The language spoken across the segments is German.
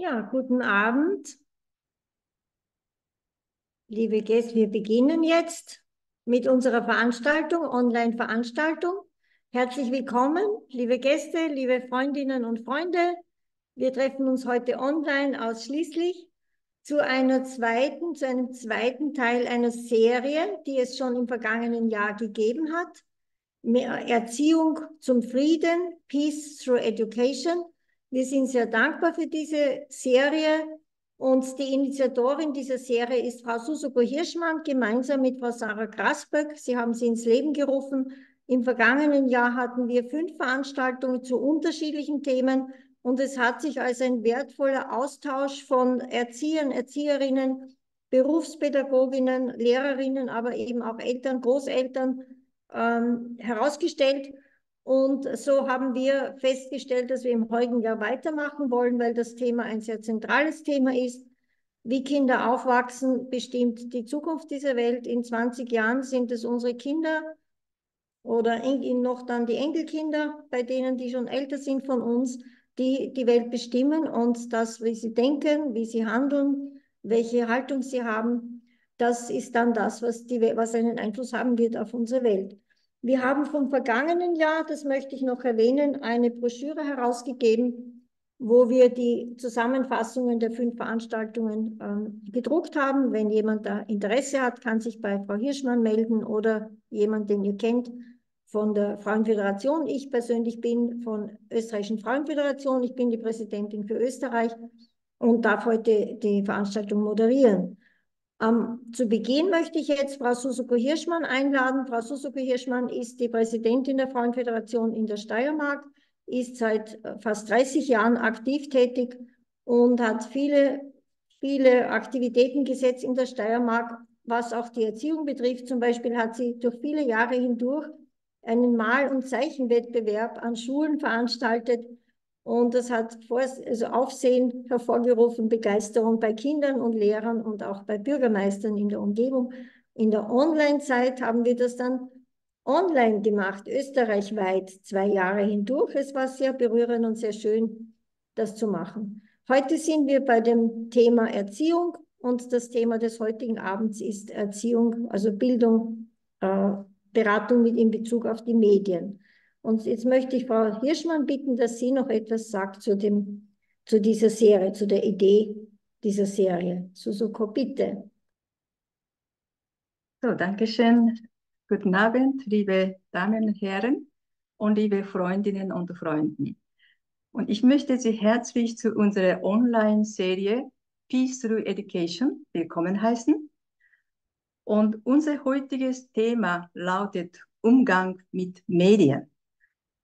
Ja, guten Abend. Liebe Gäste, wir beginnen jetzt mit unserer Veranstaltung, Online-Veranstaltung. Herzlich willkommen, liebe Gäste, liebe Freundinnen und Freunde. Wir treffen uns heute online ausschließlich zu einer zweiten, zu einem zweiten Teil einer Serie, die es schon im vergangenen Jahr gegeben hat. Erziehung zum Frieden, Peace through Education wir sind sehr dankbar für diese Serie und die Initiatorin dieser Serie ist Frau Susuko Hirschmann gemeinsam mit Frau Sarah Grasböck. Sie haben sie ins Leben gerufen. Im vergangenen Jahr hatten wir fünf Veranstaltungen zu unterschiedlichen Themen und es hat sich als ein wertvoller Austausch von Erziehern, Erzieherinnen, Berufspädagoginnen, Lehrerinnen, aber eben auch Eltern, Großeltern ähm, herausgestellt. Und so haben wir festgestellt, dass wir im heutigen Jahr weitermachen wollen, weil das Thema ein sehr zentrales Thema ist. Wie Kinder aufwachsen, bestimmt die Zukunft dieser Welt. In 20 Jahren sind es unsere Kinder oder noch dann die Enkelkinder, bei denen, die schon älter sind von uns, die die Welt bestimmen und das, wie sie denken, wie sie handeln, welche Haltung sie haben, das ist dann das, was, die, was einen Einfluss haben wird auf unsere Welt. Wir haben vom vergangenen Jahr, das möchte ich noch erwähnen, eine Broschüre herausgegeben, wo wir die Zusammenfassungen der fünf Veranstaltungen äh, gedruckt haben. Wenn jemand da Interesse hat, kann sich bei Frau Hirschmann melden oder jemand, den ihr kennt, von der Frauenföderation. Ich persönlich bin von Österreichischen Frauenföderation. Ich bin die Präsidentin für Österreich und darf heute die Veranstaltung moderieren. Ähm, zu Beginn möchte ich jetzt Frau Susuko Hirschmann einladen. Frau Susuko Hirschmann ist die Präsidentin der Frauenföderation in der Steiermark, ist seit äh, fast 30 Jahren aktiv tätig und hat viele, viele Aktivitäten gesetzt in der Steiermark, was auch die Erziehung betrifft. Zum Beispiel hat sie durch viele Jahre hindurch einen Mal- und Zeichenwettbewerb an Schulen veranstaltet, und das hat also Aufsehen hervorgerufen, Begeisterung bei Kindern und Lehrern und auch bei Bürgermeistern in der Umgebung. In der Online-Zeit haben wir das dann online gemacht, österreichweit, zwei Jahre hindurch. Es war sehr berührend und sehr schön, das zu machen. Heute sind wir bei dem Thema Erziehung und das Thema des heutigen Abends ist Erziehung, also Bildung, äh, Beratung mit in Bezug auf die Medien. Und jetzt möchte ich Frau Hirschmann bitten, dass sie noch etwas sagt zu, dem, zu dieser Serie, zu der Idee dieser Serie. Susuko, bitte. So, danke schön. Guten Abend, liebe Damen und Herren und liebe Freundinnen und Freunde. Und ich möchte Sie herzlich zu unserer Online-Serie Peace Through Education willkommen heißen. Und unser heutiges Thema lautet Umgang mit Medien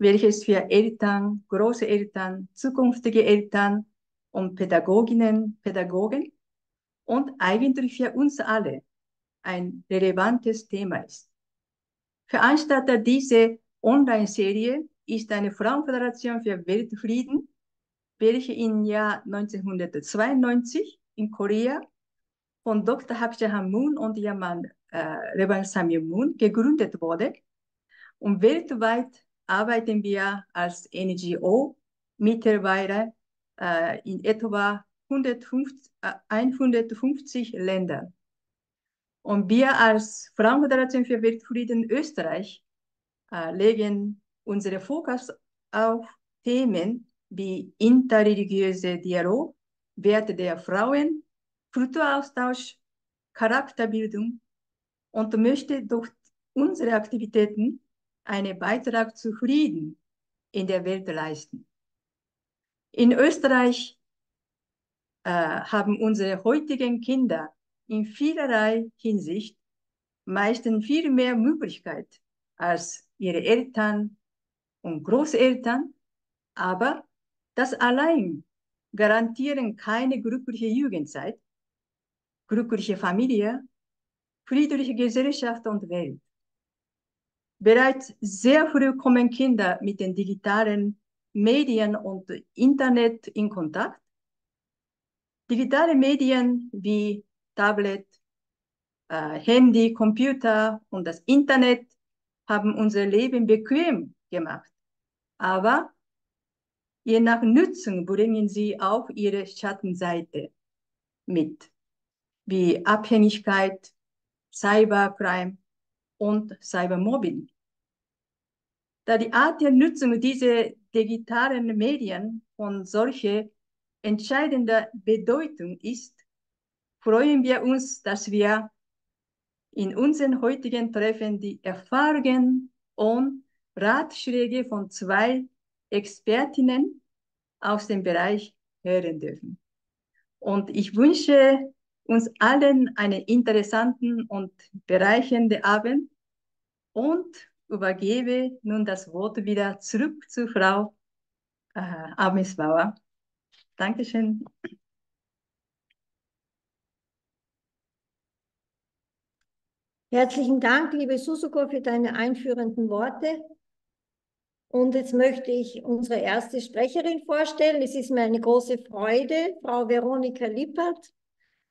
welches für Eltern, große Eltern, zukünftige Eltern und Pädagoginnen, Pädagogen und eigentlich für uns alle ein relevantes Thema ist. Veranstalter dieser Online-Serie ist eine Frauenföderation für Weltfrieden, welche im Jahr 1992 in Korea von Dr. Habjahan Moon und ihr Mann äh, Revan Samir Moon gegründet wurde und weltweit arbeiten wir als NGO mittlerweile äh, in etwa 150, äh, 150 Ländern. Und wir als Frauenföderation für Weltfrieden Österreich äh, legen unseren Fokus auf Themen wie interreligiöse Dialog, Werte der Frauen, Kulturaustausch, Charakterbildung und möchte durch unsere Aktivitäten einen Beitrag zu Frieden in der Welt leisten. In Österreich äh, haben unsere heutigen Kinder in vielerlei Hinsicht meistens viel mehr Möglichkeit als ihre Eltern und Großeltern, aber das allein garantieren keine glückliche Jugendzeit, glückliche Familie, friedliche Gesellschaft und Welt. Bereits sehr früh kommen Kinder mit den digitalen Medien und Internet in Kontakt. Digitale Medien wie Tablet, äh, Handy, Computer und das Internet haben unser Leben bequem gemacht. Aber Je nach Nutzung bringen sie auch ihre Schattenseite mit, wie Abhängigkeit, Cybercrime und Cybermobbing. Da die Art der Nutzung dieser digitalen Medien von solcher entscheidender Bedeutung ist, freuen wir uns, dass wir in unseren heutigen Treffen die Erfahrungen und Ratschläge von zwei Expertinnen aus dem Bereich hören dürfen. Und ich wünsche uns allen einen interessanten und bereichernden Abend und übergebe nun das Wort wieder zurück zu Frau äh, Amisbauer. Dankeschön. Herzlichen Dank, liebe Susuko, für deine einführenden Worte. Und jetzt möchte ich unsere erste Sprecherin vorstellen. Es ist mir eine große Freude, Frau Veronika Lippert.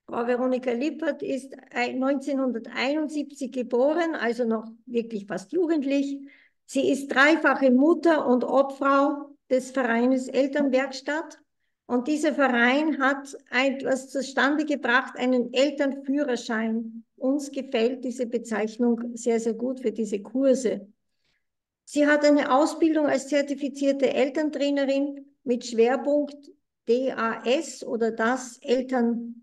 Frau Veronika Lippert ist 1971 geboren, also noch wirklich fast jugendlich. Sie ist dreifache Mutter und Obfrau des Vereines Elternwerkstatt. Und dieser Verein hat etwas zustande gebracht, einen Elternführerschein. Uns gefällt diese Bezeichnung sehr, sehr gut für diese Kurse. Sie hat eine Ausbildung als zertifizierte Elterntrainerin mit Schwerpunkt DAS oder das Eltern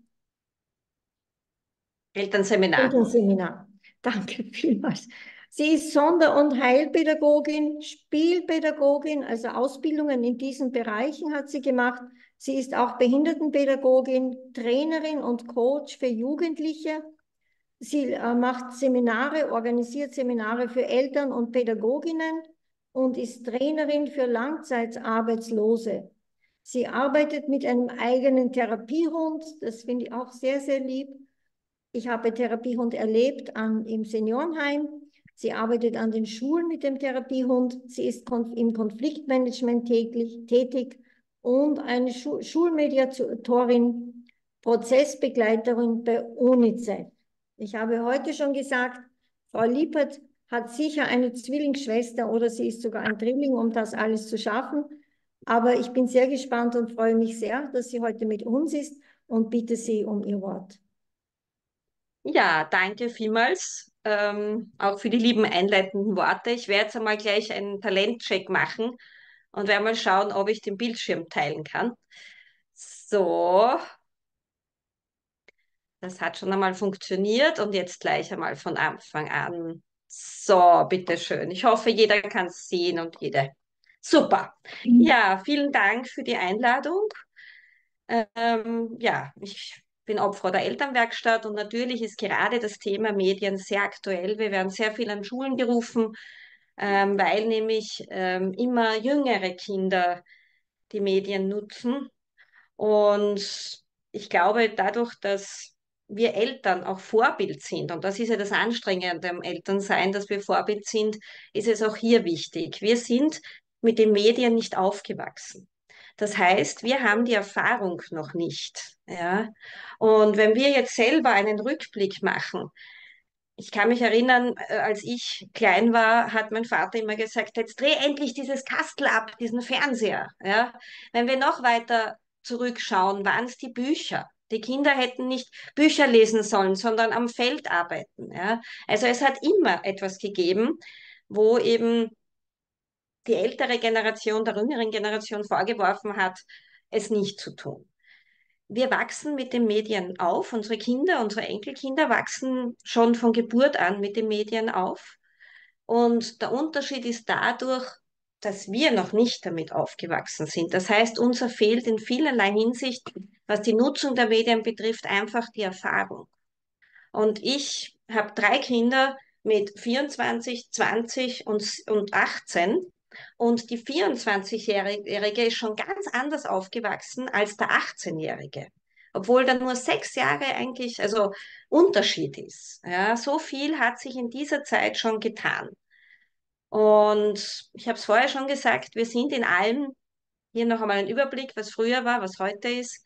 Elternseminar. Elternseminar. Danke vielmals. Sie ist Sonder- und Heilpädagogin, Spielpädagogin, also Ausbildungen in diesen Bereichen hat sie gemacht. Sie ist auch Behindertenpädagogin, Trainerin und Coach für Jugendliche. Sie äh, macht Seminare, organisiert Seminare für Eltern und Pädagoginnen und ist Trainerin für Langzeitarbeitslose. Sie arbeitet mit einem eigenen Therapiehund, das finde ich auch sehr, sehr lieb. Ich habe Therapiehund erlebt an, im Seniorenheim. Sie arbeitet an den Schulen mit dem Therapiehund. Sie ist konf im Konfliktmanagement täglich, tätig und eine Schu Schulmediatorin, Prozessbegleiterin bei UNICEF. Ich habe heute schon gesagt, Frau Lippert hat sicher eine Zwillingsschwester oder sie ist sogar ein Drilling, um das alles zu schaffen. Aber ich bin sehr gespannt und freue mich sehr, dass sie heute mit uns ist und bitte Sie um Ihr Wort. Ja, danke vielmals, ähm, auch für die lieben einleitenden Worte. Ich werde jetzt einmal gleich einen Talentcheck machen und werde mal schauen, ob ich den Bildschirm teilen kann. So, das hat schon einmal funktioniert und jetzt gleich einmal von Anfang an. So, bitteschön. Ich hoffe, jeder kann es sehen und jede. Super. Mhm. Ja, vielen Dank für die Einladung. Ähm, ja, ich bin Opfer der Elternwerkstatt und natürlich ist gerade das Thema Medien sehr aktuell. Wir werden sehr viel an Schulen gerufen, ähm, weil nämlich ähm, immer jüngere Kinder die Medien nutzen. Und ich glaube, dadurch, dass wir Eltern auch Vorbild sind, und das ist ja das Anstrengende am Elternsein, dass wir Vorbild sind, ist es auch hier wichtig. Wir sind mit den Medien nicht aufgewachsen. Das heißt, wir haben die Erfahrung noch nicht. Ja? Und wenn wir jetzt selber einen Rückblick machen, ich kann mich erinnern, äh, als ich klein war, hat mein Vater immer gesagt, jetzt dreh endlich dieses Kastel ab, diesen Fernseher. Ja? Wenn wir noch weiter zurückschauen, waren es die Bücher. Die Kinder hätten nicht Bücher lesen sollen, sondern am Feld arbeiten. Ja? Also es hat immer etwas gegeben, wo eben die ältere Generation der jüngeren Generation vorgeworfen hat, es nicht zu tun. Wir wachsen mit den Medien auf, unsere Kinder, unsere Enkelkinder wachsen schon von Geburt an mit den Medien auf. Und der Unterschied ist dadurch, dass wir noch nicht damit aufgewachsen sind. Das heißt, unser fehlt in vielerlei Hinsicht, was die Nutzung der Medien betrifft, einfach die Erfahrung. Und ich habe drei Kinder mit 24, 20 und, und 18 und die 24-Jährige ist schon ganz anders aufgewachsen als der 18-Jährige. Obwohl da nur sechs Jahre eigentlich, also Unterschied ist. Ja, so viel hat sich in dieser Zeit schon getan. Und ich habe es vorher schon gesagt, wir sind in allem, hier noch einmal ein Überblick, was früher war, was heute ist.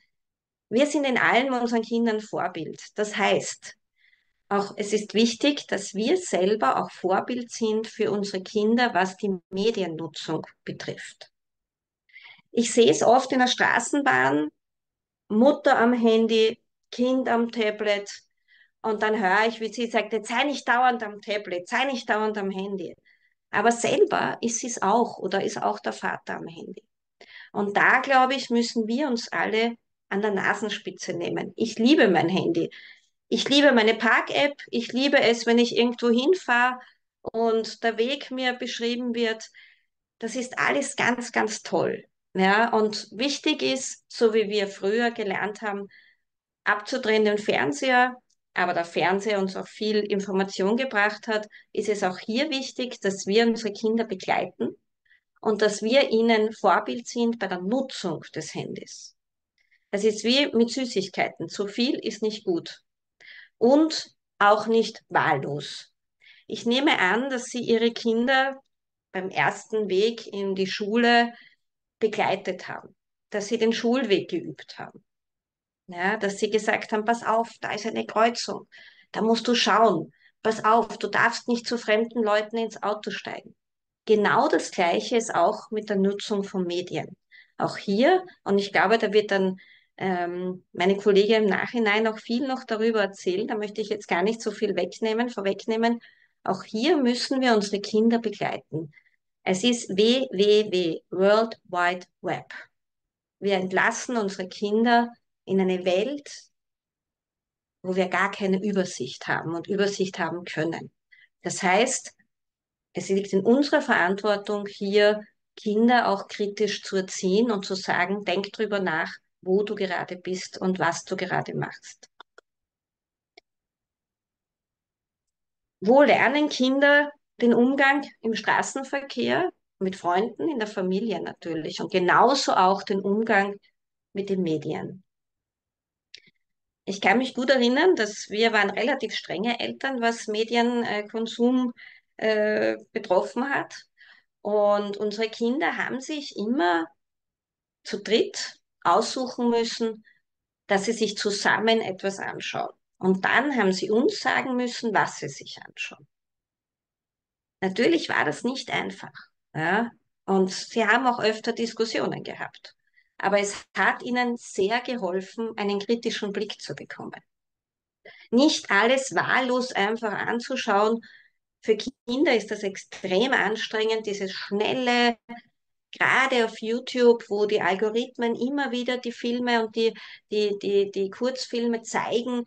Wir sind in allem unseren Kindern Vorbild. Das heißt, auch es ist wichtig, dass wir selber auch Vorbild sind für unsere Kinder, was die Mediennutzung betrifft. Ich sehe es oft in der Straßenbahn, Mutter am Handy, Kind am Tablet und dann höre ich, wie sie sagt, sei nicht dauernd am Tablet, sei nicht dauernd am Handy. Aber selber ist sie es auch oder ist auch der Vater am Handy. Und da, glaube ich, müssen wir uns alle an der Nasenspitze nehmen. Ich liebe mein Handy. Ich liebe meine Park-App. Ich liebe es, wenn ich irgendwo hinfahre und der Weg mir beschrieben wird. Das ist alles ganz, ganz toll. Ja, und wichtig ist, so wie wir früher gelernt haben, abzudrehen den Fernseher, aber der Fernseher uns auch viel Information gebracht hat, ist es auch hier wichtig, dass wir unsere Kinder begleiten und dass wir ihnen Vorbild sind bei der Nutzung des Handys. Das ist wie mit Süßigkeiten. Zu viel ist nicht gut. Und auch nicht wahllos. Ich nehme an, dass Sie Ihre Kinder beim ersten Weg in die Schule begleitet haben, dass Sie den Schulweg geübt haben. Ja, dass Sie gesagt haben, pass auf, da ist eine Kreuzung, da musst du schauen, pass auf, du darfst nicht zu fremden Leuten ins Auto steigen. Genau das Gleiche ist auch mit der Nutzung von Medien. Auch hier, und ich glaube, da wird dann ähm, meine Kollegin im Nachhinein auch viel noch darüber erzählen, da möchte ich jetzt gar nicht so viel wegnehmen, vorwegnehmen. Auch hier müssen wir unsere Kinder begleiten. Es ist WWW, World Wide Web. Wir entlassen unsere Kinder in eine Welt, wo wir gar keine Übersicht haben und Übersicht haben können. Das heißt, es liegt in unserer Verantwortung, hier Kinder auch kritisch zu erziehen und zu sagen, denk drüber nach, wo du gerade bist und was du gerade machst. Wo lernen Kinder den Umgang im Straßenverkehr mit Freunden, in der Familie natürlich und genauso auch den Umgang mit den Medien. Ich kann mich gut erinnern, dass wir waren relativ strenge Eltern, was Medienkonsum äh, betroffen hat. Und unsere Kinder haben sich immer zu dritt aussuchen müssen, dass sie sich zusammen etwas anschauen. Und dann haben sie uns sagen müssen, was sie sich anschauen. Natürlich war das nicht einfach. Ja? Und sie haben auch öfter Diskussionen gehabt. Aber es hat ihnen sehr geholfen, einen kritischen Blick zu bekommen. Nicht alles wahllos einfach anzuschauen. Für Kinder ist das extrem anstrengend, dieses schnelle, gerade auf YouTube, wo die Algorithmen immer wieder die Filme und die, die, die, die Kurzfilme zeigen,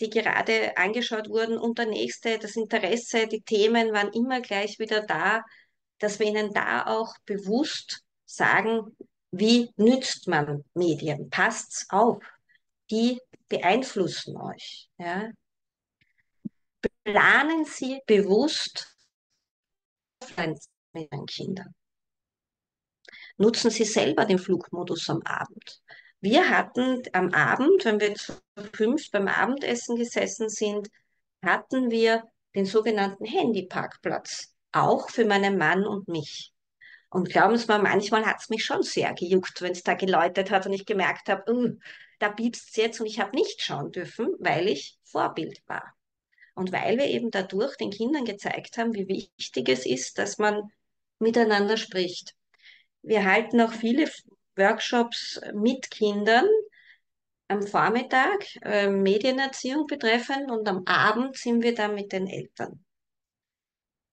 die gerade angeschaut wurden und der nächste, das Interesse, die Themen waren immer gleich wieder da, dass wir ihnen da auch bewusst sagen, wie nützt man Medien? Passt's auf. Die beeinflussen euch. Ja? Planen Sie bewusst mit Ihren Kindern. Nutzen Sie selber den Flugmodus am Abend. Wir hatten am Abend, wenn wir zu fünf beim Abendessen gesessen sind, hatten wir den sogenannten Handyparkplatz, auch für meinen Mann und mich. Und glauben Sie mal, manchmal hat es mich schon sehr gejuckt, wenn es da geläutet hat und ich gemerkt habe, uh, da piepst es jetzt und ich habe nicht schauen dürfen, weil ich Vorbild war. Und weil wir eben dadurch den Kindern gezeigt haben, wie wichtig es ist, dass man miteinander spricht. Wir halten auch viele Workshops mit Kindern am Vormittag, äh, Medienerziehung betreffend, und am Abend sind wir dann mit den Eltern.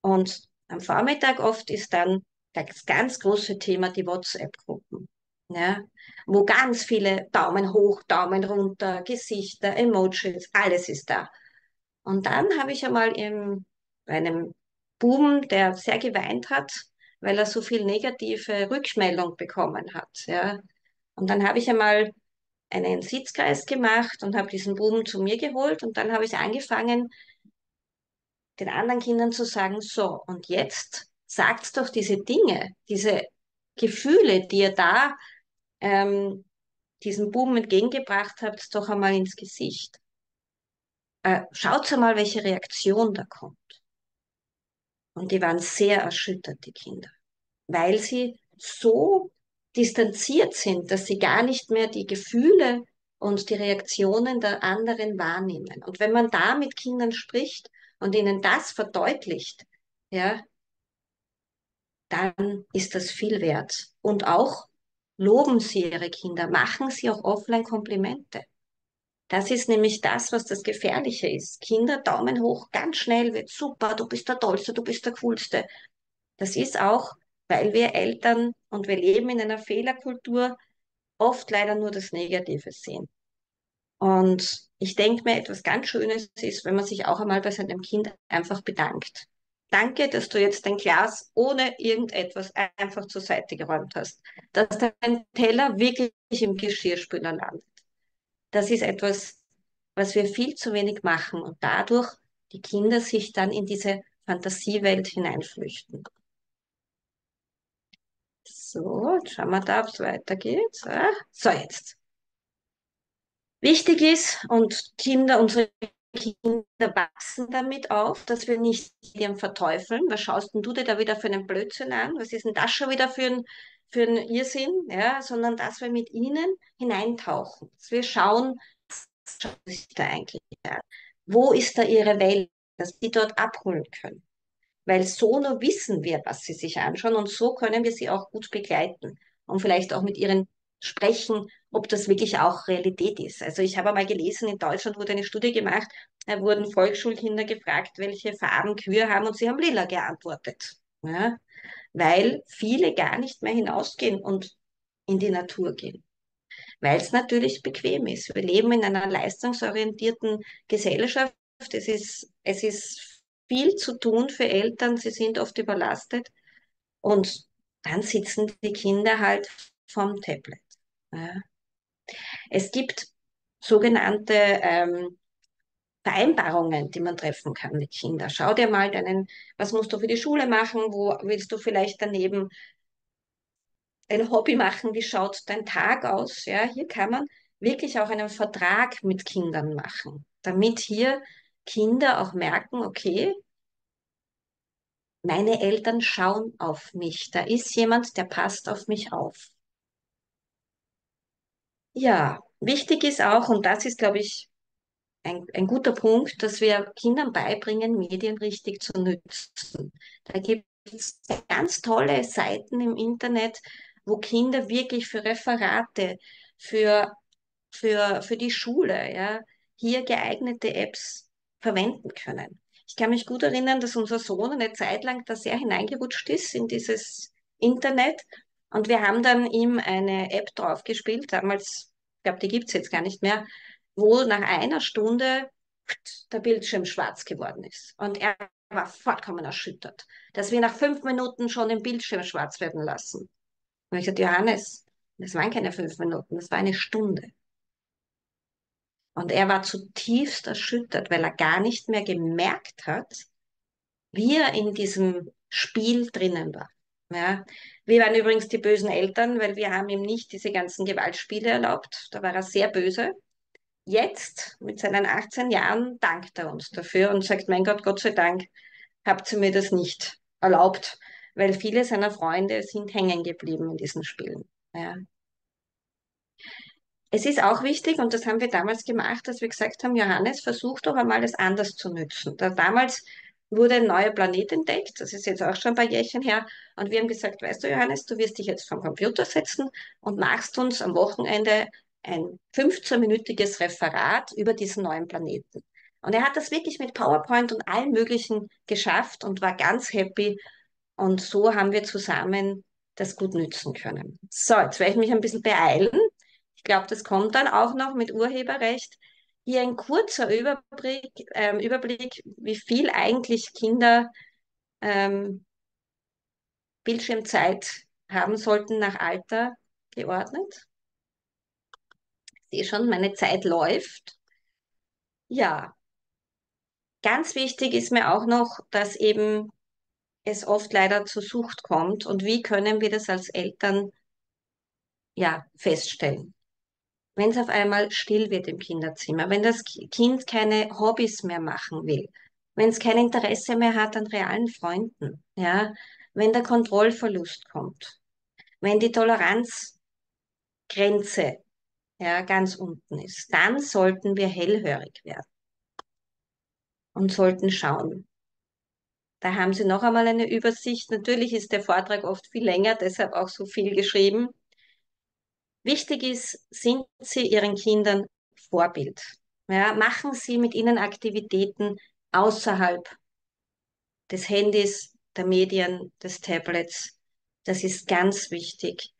Und am Vormittag oft ist dann das ganz große Thema die WhatsApp-Gruppen, ja, wo ganz viele Daumen hoch, Daumen runter, Gesichter, Emojis, alles ist da. Und dann habe ich einmal in, bei einem Buben, der sehr geweint hat, weil er so viel negative Rückmeldung bekommen hat. Ja. Und dann habe ich einmal einen Sitzkreis gemacht und habe diesen Buben zu mir geholt und dann habe ich angefangen, den anderen Kindern zu sagen, so, und jetzt sagt doch diese Dinge, diese Gefühle, die ihr da ähm, diesem Buben entgegengebracht habt, doch einmal ins Gesicht. Äh, schaut einmal, welche Reaktion da kommt. Und die waren sehr erschüttert, die Kinder, weil sie so distanziert sind, dass sie gar nicht mehr die Gefühle und die Reaktionen der anderen wahrnehmen. Und wenn man da mit Kindern spricht und ihnen das verdeutlicht, ja, dann ist das viel wert. Und auch Loben Sie Ihre Kinder, machen Sie auch offline Komplimente. Das ist nämlich das, was das Gefährliche ist. Kinder Daumen hoch, ganz schnell wird super, du bist der Tollste, du bist der Coolste. Das ist auch, weil wir Eltern und wir leben in einer Fehlerkultur, oft leider nur das Negative sehen. Und ich denke mir, etwas ganz Schönes ist, wenn man sich auch einmal bei seinem Kind einfach bedankt. Danke, dass du jetzt dein Glas ohne irgendetwas einfach zur Seite geräumt hast. Dass dein Teller wirklich im Geschirrspüler landet. Das ist etwas, was wir viel zu wenig machen und dadurch die Kinder sich dann in diese Fantasiewelt hineinflüchten. So, jetzt schauen wir da, ob es weitergeht. So, jetzt. Wichtig ist, und Kinder, unsere Kinder wachsen damit auf, dass wir nicht ihren verteufeln. Was schaust denn du dir da wieder für einen Blödsinn an? Was ist denn das schon wieder für ein, für ein Irrsinn? Ja, sondern dass wir mit ihnen hineintauchen. Dass wir schauen, was ist da eigentlich an? Wo ist da ihre Welt, dass sie dort abholen können? Weil so nur wissen wir, was sie sich anschauen und so können wir sie auch gut begleiten und vielleicht auch mit ihren sprechen, ob das wirklich auch Realität ist. Also ich habe mal gelesen, in Deutschland wurde eine Studie gemacht, da wurden Volksschulkinder gefragt, welche Farben Kühe haben und sie haben lila geantwortet. Ja? Weil viele gar nicht mehr hinausgehen und in die Natur gehen. Weil es natürlich bequem ist. Wir leben in einer leistungsorientierten Gesellschaft. Es ist, es ist viel zu tun für Eltern, sie sind oft überlastet und dann sitzen die Kinder halt vom Tablet. Ja. Es gibt sogenannte ähm, Vereinbarungen, die man treffen kann mit Kindern. Schau dir mal deinen, was musst du für die Schule machen, wo willst du vielleicht daneben ein Hobby machen, wie schaut dein Tag aus? Ja, hier kann man wirklich auch einen Vertrag mit Kindern machen, damit hier Kinder auch merken, okay, meine Eltern schauen auf mich. Da ist jemand, der passt auf mich auf. Ja, wichtig ist auch, und das ist, glaube ich, ein, ein guter Punkt, dass wir Kindern beibringen, Medien richtig zu nützen. Da gibt es ganz tolle Seiten im Internet, wo Kinder wirklich für Referate, für, für, für die Schule, ja, hier geeignete Apps verwenden können. Ich kann mich gut erinnern, dass unser Sohn eine Zeit lang da sehr hineingerutscht ist in dieses Internet und wir haben dann ihm eine App draufgespielt, damals, ich glaube, die gibt es jetzt gar nicht mehr, wo nach einer Stunde der Bildschirm schwarz geworden ist. Und er war vollkommen erschüttert, dass wir nach fünf Minuten schon den Bildschirm schwarz werden lassen. Und ich sagte, Johannes, das waren keine fünf Minuten, das war eine Stunde. Und er war zutiefst erschüttert, weil er gar nicht mehr gemerkt hat, wie er in diesem Spiel drinnen war. Ja. Wir waren übrigens die bösen Eltern, weil wir haben ihm nicht diese ganzen Gewaltspiele erlaubt. Da war er sehr böse. Jetzt, mit seinen 18 Jahren, dankt er uns dafür und sagt, mein Gott, Gott sei Dank, habt ihr mir das nicht erlaubt, weil viele seiner Freunde sind hängen geblieben in diesen Spielen. Ja. Es ist auch wichtig, und das haben wir damals gemacht, dass wir gesagt haben, Johannes, versuch doch einmal es anders zu nützen. Da damals wurde ein neuer Planet entdeckt, das ist jetzt auch schon ein paar Jährchen her, und wir haben gesagt, weißt du, Johannes, du wirst dich jetzt vom Computer setzen und machst uns am Wochenende ein 15-minütiges Referat über diesen neuen Planeten. Und er hat das wirklich mit PowerPoint und allem Möglichen geschafft und war ganz happy. Und so haben wir zusammen das gut nützen können. So, jetzt werde ich mich ein bisschen beeilen. Glaube, das kommt dann auch noch mit Urheberrecht. Hier ein kurzer Überblick, ähm, Überblick wie viel eigentlich Kinder ähm, Bildschirmzeit haben sollten nach Alter geordnet. Ich sehe schon, meine Zeit läuft. Ja, ganz wichtig ist mir auch noch, dass eben es oft leider zur Sucht kommt und wie können wir das als Eltern ja feststellen wenn es auf einmal still wird im Kinderzimmer, wenn das Kind keine Hobbys mehr machen will, wenn es kein Interesse mehr hat an realen Freunden, ja, wenn der Kontrollverlust kommt, wenn die Toleranzgrenze ja, ganz unten ist, dann sollten wir hellhörig werden und sollten schauen. Da haben Sie noch einmal eine Übersicht. Natürlich ist der Vortrag oft viel länger, deshalb auch so viel geschrieben. Wichtig ist, sind Sie Ihren Kindern Vorbild. Ja, machen Sie mit ihnen Aktivitäten außerhalb des Handys, der Medien, des Tablets. Das ist ganz wichtig.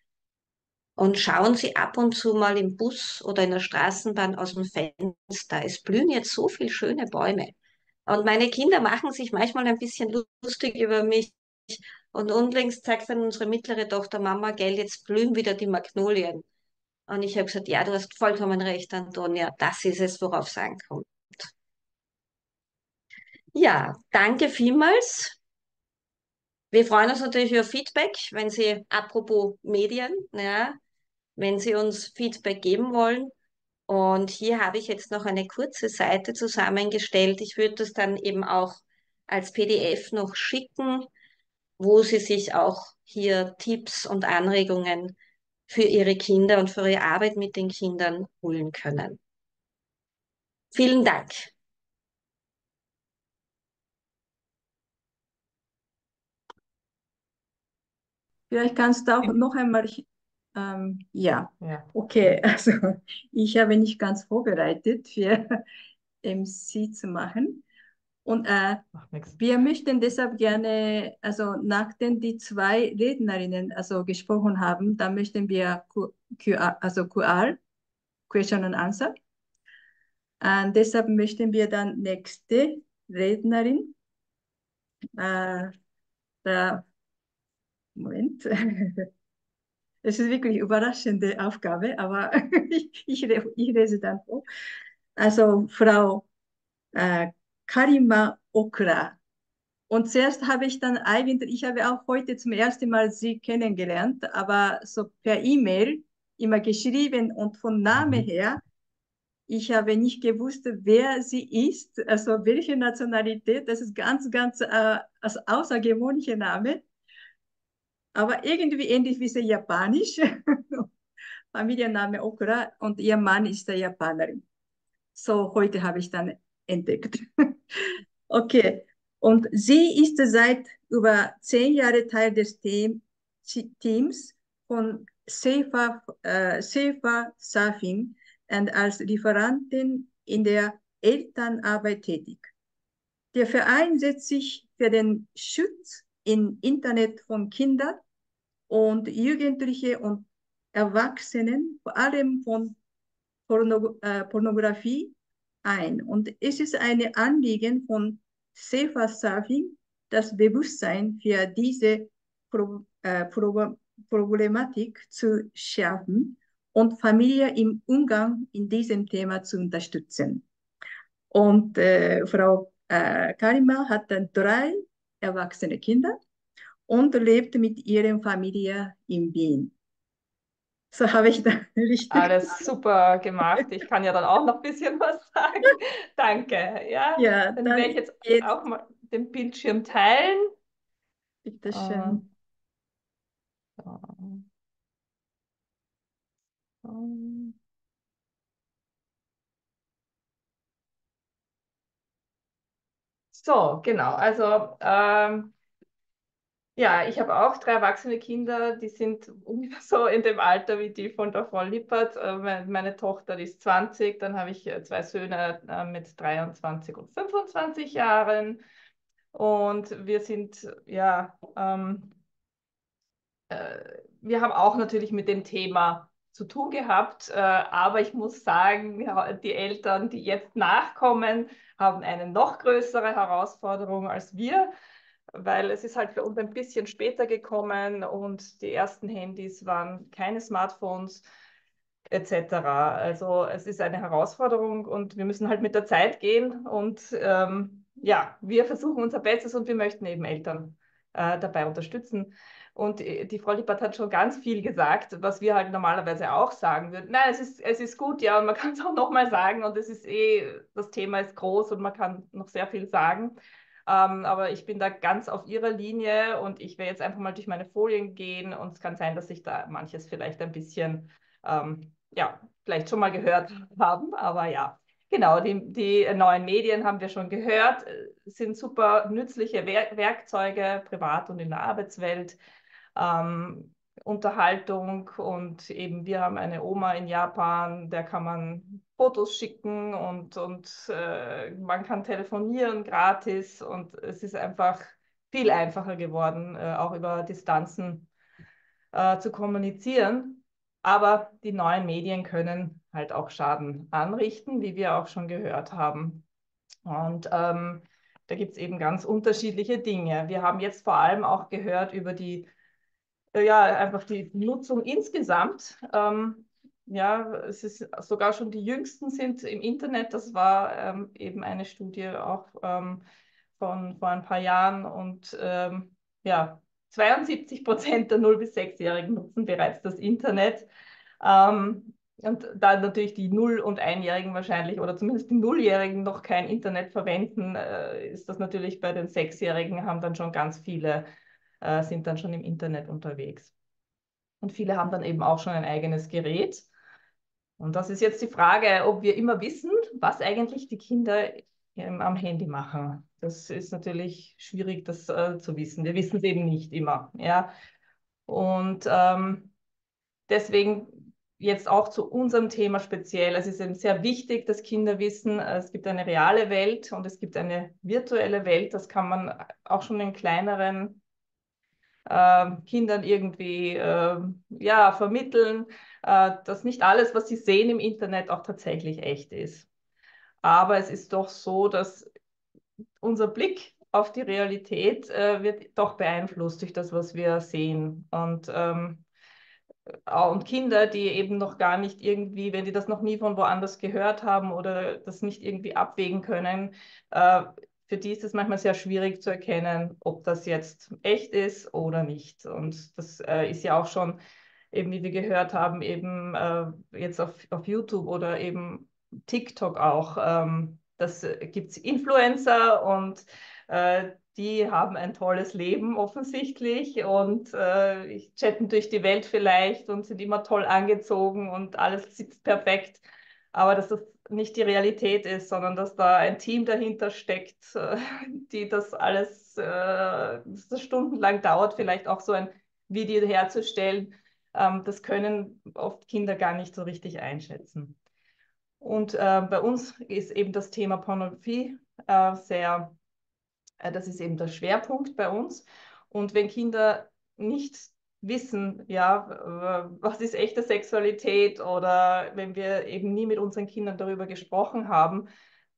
Und schauen Sie ab und zu mal im Bus oder in der Straßenbahn aus dem Fenster. Es blühen jetzt so viele schöne Bäume. Und meine Kinder machen sich manchmal ein bisschen lustig über mich. Und unlängst sagt dann unsere mittlere Tochter, Mama, gell, jetzt blühen wieder die Magnolien. Und ich habe gesagt, ja, du hast vollkommen recht, Antonia, das ist es, worauf es ankommt. Ja, danke vielmals. Wir freuen uns natürlich über Feedback, wenn Sie, apropos Medien, ja, wenn Sie uns Feedback geben wollen. Und hier habe ich jetzt noch eine kurze Seite zusammengestellt. Ich würde das dann eben auch als PDF noch schicken, wo Sie sich auch hier Tipps und Anregungen für Ihre Kinder und für Ihre Arbeit mit den Kindern holen können. Vielen Dank. Vielleicht kannst du auch noch einmal, ähm, ja. ja, okay, also ich habe nicht ganz vorbereitet für MC zu machen. Und äh, wir möchten deshalb gerne, also nachdem die zwei Rednerinnen also gesprochen haben, da möchten wir QR, also QR, Question and Answer. Und deshalb möchten wir dann nächste Rednerin, äh, da Moment. Es ist wirklich eine überraschende Aufgabe, aber ich, ich, ich lese dann vor. Also Frau äh, Karima Okra. Und zuerst habe ich dann eigentlich, ich habe auch heute zum ersten Mal sie kennengelernt, aber so per E-Mail immer geschrieben und von Name mhm. her, ich habe nicht gewusst, wer sie ist, also welche Nationalität, das ist ganz, ganz äh, also außergewöhnlicher Name aber irgendwie ähnlich wie sie Japanisch. Familienname Okra und ihr Mann ist der Japanerin. So, heute habe ich dann entdeckt. okay. Und sie ist seit über zehn Jahren Teil des Team, Teams von Safer, äh, Safer Surfing und als Lieferantin in der Elternarbeit tätig. Der Verein setzt sich für den Schutz im Internet von Kindern und Jugendliche und Erwachsenen, vor allem von Porno äh, Pornografie, ein. Und es ist ein Anliegen von Safer Surfing, das Bewusstsein für diese Pro äh, Pro Problematik zu schärfen und Familie im Umgang in diesem Thema zu unterstützen. Und äh, Frau äh, Karima hat dann drei erwachsene Kinder und lebt mit ihrer Familie in Wien. So habe ich da richtig. Alles super gemacht. Ich kann ja dann auch noch ein bisschen was sagen. Danke. Ja, ja dann, dann werde ich jetzt, jetzt, auch mal den Bildschirm teilen. Bitte schön. So, genau. Also ähm, ja, ich habe auch drei erwachsene Kinder, die sind ungefähr so in dem Alter wie die von der Frau Lippert. Meine Tochter ist 20, dann habe ich äh, zwei Söhne äh, mit 23 und 25 Jahren. Und wir sind, ja, ähm, äh, wir haben auch natürlich mit dem Thema zu tun gehabt, äh, aber ich muss sagen, die Eltern, die jetzt nachkommen, haben eine noch größere Herausforderung als wir weil es ist halt für uns ein bisschen später gekommen und die ersten Handys waren keine Smartphones etc. Also es ist eine Herausforderung und wir müssen halt mit der Zeit gehen und ähm, ja, wir versuchen unser Bestes und wir möchten eben Eltern äh, dabei unterstützen. Und die Frau Lippert hat schon ganz viel gesagt, was wir halt normalerweise auch sagen würden. Nein, es ist, es ist gut, ja, und man kann es auch nochmal sagen und es ist eh, das Thema ist groß und man kann noch sehr viel sagen. Ähm, aber ich bin da ganz auf ihrer Linie und ich werde jetzt einfach mal durch meine Folien gehen und es kann sein, dass sich da manches vielleicht ein bisschen, ähm, ja, vielleicht schon mal gehört haben, aber ja. Genau, die, die neuen Medien haben wir schon gehört, äh, sind super nützliche Wer Werkzeuge, privat und in der Arbeitswelt. Ähm, Unterhaltung und eben wir haben eine Oma in Japan, der kann man Fotos schicken und, und äh, man kann telefonieren gratis und es ist einfach viel einfacher geworden, äh, auch über Distanzen äh, zu kommunizieren. Aber die neuen Medien können halt auch Schaden anrichten, wie wir auch schon gehört haben. Und ähm, da gibt es eben ganz unterschiedliche Dinge. Wir haben jetzt vor allem auch gehört über die ja, einfach die Nutzung insgesamt. Ähm, ja, es ist sogar schon die jüngsten sind im Internet. Das war ähm, eben eine Studie auch ähm, von vor ein paar Jahren und ähm, ja, 72 Prozent der 0- bis 6-Jährigen nutzen bereits das Internet. Ähm, und da natürlich die Null- und Einjährigen wahrscheinlich oder zumindest die Nulljährigen noch kein Internet verwenden, äh, ist das natürlich bei den Sechsjährigen haben dann schon ganz viele äh, sind dann schon im Internet unterwegs. Und viele haben dann eben auch schon ein eigenes Gerät. Und das ist jetzt die Frage, ob wir immer wissen, was eigentlich die Kinder am Handy machen. Das ist natürlich schwierig, das äh, zu wissen. Wir wissen es eben nicht immer. Ja? Und ähm, deswegen jetzt auch zu unserem Thema speziell. Es ist eben sehr wichtig, dass Kinder wissen, es gibt eine reale Welt und es gibt eine virtuelle Welt. Das kann man auch schon in kleineren äh, Kindern irgendwie äh, ja, vermitteln, äh, dass nicht alles, was sie sehen im Internet, auch tatsächlich echt ist. Aber es ist doch so, dass unser Blick auf die Realität äh, wird doch beeinflusst durch das, was wir sehen. Und ähm, und Kinder, die eben noch gar nicht irgendwie, wenn die das noch nie von woanders gehört haben oder das nicht irgendwie abwägen können, äh, für die ist es manchmal sehr schwierig zu erkennen, ob das jetzt echt ist oder nicht. Und das äh, ist ja auch schon, eben wie wir gehört haben, eben äh, jetzt auf, auf YouTube oder eben TikTok auch. Ähm, das äh, gibt es Influencer und äh, die haben ein tolles Leben offensichtlich und äh, chatten durch die Welt vielleicht und sind immer toll angezogen und alles sitzt perfekt. Aber dass das nicht die Realität ist, sondern dass da ein Team dahinter steckt, die das alles, äh, das stundenlang dauert, vielleicht auch so ein Video herzustellen. Ähm, das können oft Kinder gar nicht so richtig einschätzen. Und äh, bei uns ist eben das Thema Pornografie äh, sehr, äh, das ist eben der Schwerpunkt bei uns. Und wenn Kinder nicht wissen, ja, was ist echte Sexualität oder wenn wir eben nie mit unseren Kindern darüber gesprochen haben,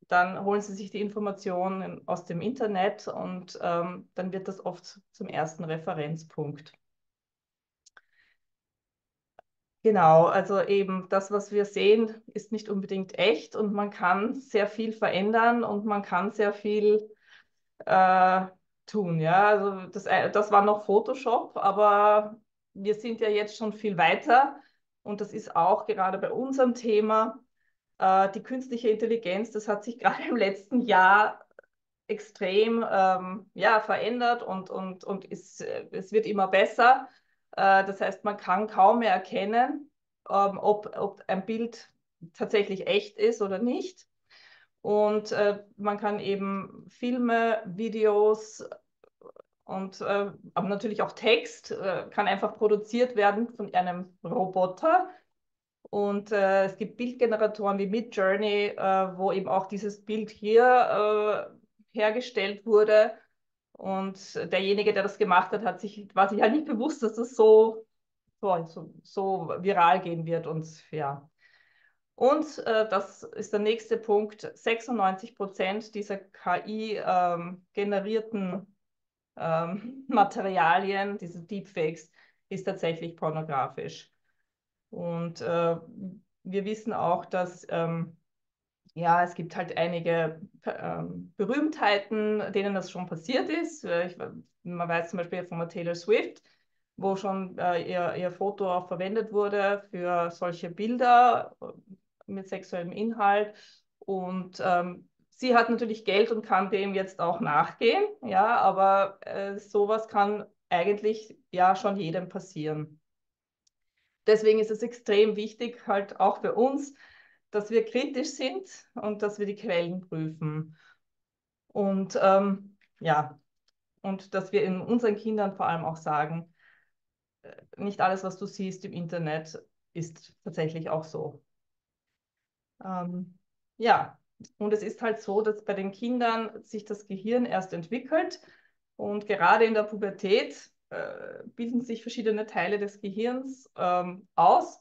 dann holen sie sich die Informationen aus dem Internet und ähm, dann wird das oft zum ersten Referenzpunkt. Genau, also eben das, was wir sehen, ist nicht unbedingt echt und man kann sehr viel verändern und man kann sehr viel äh, tun. Ja, also das, äh, das war noch Photoshop, aber wir sind ja jetzt schon viel weiter und das ist auch gerade bei unserem Thema äh, die künstliche Intelligenz. Das hat sich gerade im letzten Jahr extrem ähm, ja, verändert und, und, und ist, äh, es wird immer besser. Äh, das heißt, man kann kaum mehr erkennen, ähm, ob, ob ein Bild tatsächlich echt ist oder nicht. Und äh, man kann eben Filme, Videos und äh, aber natürlich auch Text kann einfach produziert werden von einem Roboter. Und es gibt Bildgeneratoren wie Midjourney, wo eben auch dieses Bild hier hergestellt wurde. Und derjenige, der das gemacht hat, hat sich, war sich halt nicht bewusst, dass das so, so, so viral gehen wird. Und ja, und äh, das ist der nächste Punkt, 96 Prozent dieser KI-generierten ähm, ähm, Materialien, diese Deepfakes, ist tatsächlich pornografisch. Und äh, wir wissen auch, dass ähm, ja, es gibt halt einige ähm, Berühmtheiten, denen das schon passiert ist. Äh, ich, man weiß zum Beispiel von Taylor Swift, wo schon äh, ihr, ihr Foto auch verwendet wurde für solche Bilder mit sexuellem Inhalt. Und ähm, sie hat natürlich Geld und kann dem jetzt auch nachgehen, ja, aber äh, sowas kann eigentlich ja schon jedem passieren. Deswegen ist es extrem wichtig, halt auch für uns, dass wir kritisch sind und dass wir die Quellen prüfen. Und ähm, ja, und dass wir in unseren Kindern vor allem auch sagen, nicht alles, was du siehst im Internet, ist tatsächlich auch so. Ähm, ja, und es ist halt so, dass bei den Kindern sich das Gehirn erst entwickelt und gerade in der Pubertät äh, bilden sich verschiedene Teile des Gehirns ähm, aus.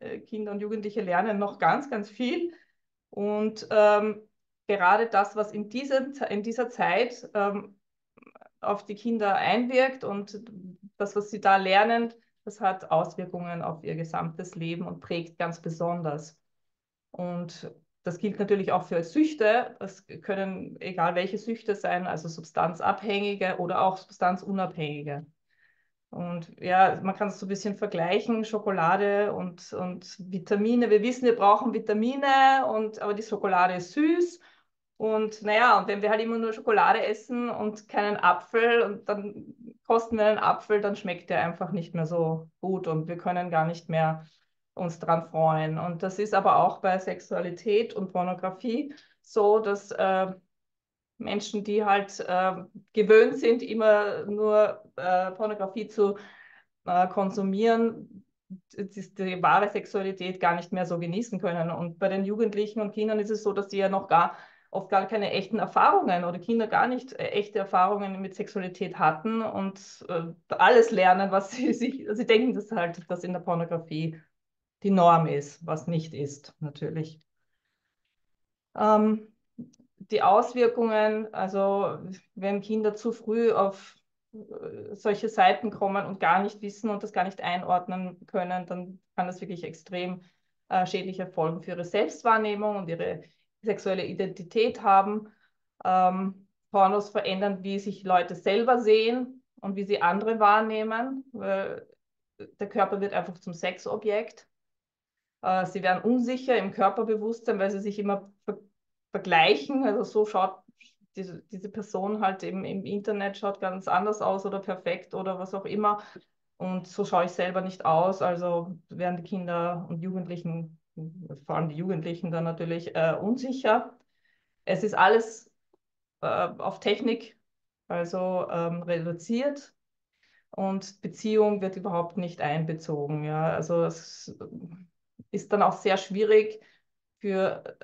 Äh, Kinder und Jugendliche lernen noch ganz, ganz viel. Und ähm, gerade das, was in, diesem, in dieser Zeit ähm, auf die Kinder einwirkt und das, was sie da lernen, das hat Auswirkungen auf ihr gesamtes Leben und prägt ganz besonders. Und das gilt natürlich auch für Süchte. Das können egal welche Süchte sein, also substanzabhängige oder auch substanzunabhängige. Und ja, man kann es so ein bisschen vergleichen, Schokolade und, und Vitamine. Wir wissen, wir brauchen Vitamine, und, aber die Schokolade ist süß. Und naja, und wenn wir halt immer nur Schokolade essen und keinen Apfel und dann kosten wir einen Apfel, dann schmeckt der einfach nicht mehr so gut und wir können gar nicht mehr uns dran freuen. Und das ist aber auch bei Sexualität und Pornografie so, dass äh, Menschen, die halt äh, gewöhnt sind, immer nur äh, Pornografie zu äh, konsumieren, die, wahre Sexualität gar nicht mehr so genießen können. Und bei den Jugendlichen und Kindern ist es so, dass sie ja noch gar oft gar keine echten Erfahrungen oder Kinder gar nicht äh, echte Erfahrungen mit Sexualität hatten und äh, alles lernen, was sie sich, sie denken das halt, dass in der Pornografie die Norm ist, was nicht ist, natürlich. Ähm, die Auswirkungen, also wenn Kinder zu früh auf äh, solche Seiten kommen und gar nicht wissen und das gar nicht einordnen können, dann kann das wirklich extrem äh, schädliche Folgen für ihre Selbstwahrnehmung und ihre sexuelle Identität haben. Ähm, Pornos verändern, wie sich Leute selber sehen und wie sie andere wahrnehmen. der Körper wird einfach zum Sexobjekt. Äh, sie werden unsicher im Körperbewusstsein, weil sie sich immer vergleichen. Also so schaut diese, diese Person halt im, im Internet schaut ganz anders aus oder perfekt oder was auch immer. Und so schaue ich selber nicht aus. Also werden die Kinder und Jugendlichen, vor allem die Jugendlichen dann natürlich äh, unsicher. Es ist alles äh, auf Technik, also ähm, reduziert und Beziehung wird überhaupt nicht einbezogen. Ja, also es ist dann auch sehr schwierig für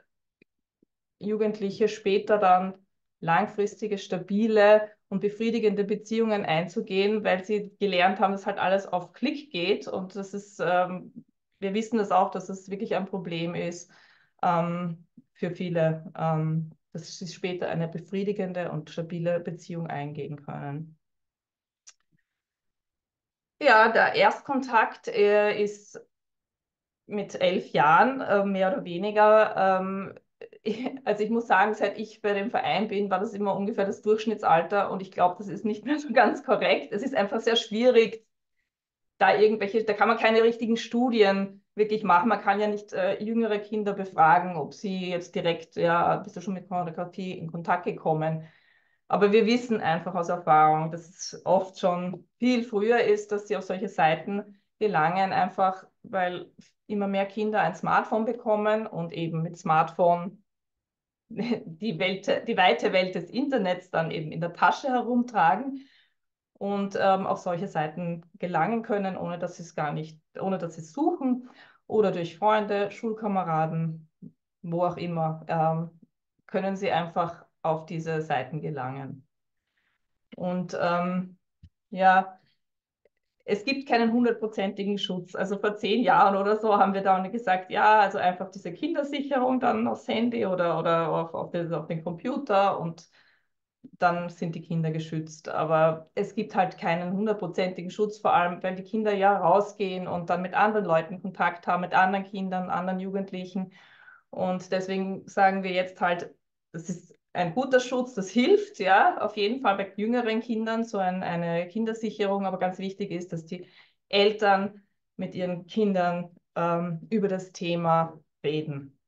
Jugendliche später dann langfristige, stabile und befriedigende Beziehungen einzugehen, weil sie gelernt haben, dass halt alles auf Klick geht. Und das ist, ähm, wir wissen das auch, dass es das wirklich ein Problem ist ähm, für viele, ähm, dass sie später eine befriedigende und stabile Beziehung eingehen können. Ja, der Erstkontakt äh, ist mit elf Jahren, äh, mehr oder weniger. Also ich muss sagen, seit ich bei dem Verein bin, war das immer ungefähr das Durchschnittsalter und ich glaube, das ist nicht mehr so ganz korrekt. Es ist einfach sehr schwierig, da irgendwelche, da kann man keine richtigen Studien wirklich machen. Man kann ja nicht äh, jüngere Kinder befragen, ob sie jetzt direkt, ja, bist du schon mit Pornografie in Kontakt gekommen. Aber wir wissen einfach aus Erfahrung, dass es oft schon viel früher ist, dass sie auf solche Seiten gelangen, einfach weil immer mehr Kinder ein Smartphone bekommen und eben mit Smartphone die, Welt, die weite Welt des Internets dann eben in der Tasche herumtragen und ähm, auf solche Seiten gelangen können, ohne dass sie es gar nicht, ohne dass sie suchen oder durch Freunde, Schulkameraden, wo auch immer, ähm, können sie einfach auf diese Seiten gelangen. Und ähm, ja, es gibt keinen hundertprozentigen Schutz. Also vor zehn Jahren oder so haben wir dann gesagt, ja, also einfach diese Kindersicherung dann aufs Handy oder, oder auf, auf, den, auf den Computer und dann sind die Kinder geschützt. Aber es gibt halt keinen hundertprozentigen Schutz, vor allem, weil die Kinder ja rausgehen und dann mit anderen Leuten Kontakt haben, mit anderen Kindern, anderen Jugendlichen. Und deswegen sagen wir jetzt halt, das ist ein guter Schutz, das hilft, ja, auf jeden Fall bei jüngeren Kindern, so ein, eine Kindersicherung, aber ganz wichtig ist, dass die Eltern mit ihren Kindern ähm, über das Thema reden.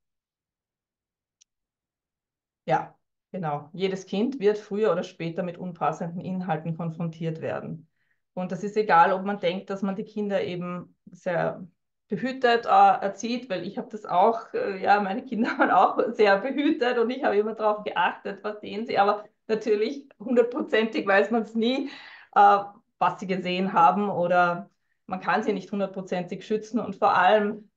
Ja, genau. Jedes Kind wird früher oder später mit unpassenden Inhalten konfrontiert werden. Und das ist egal, ob man denkt, dass man die Kinder eben sehr behütet äh, erzieht, weil ich habe das auch, äh, ja, meine Kinder waren auch sehr behütet und ich habe immer darauf geachtet, was sehen sie, aber natürlich hundertprozentig weiß man es nie, äh, was sie gesehen haben oder man kann sie nicht hundertprozentig schützen und vor allem,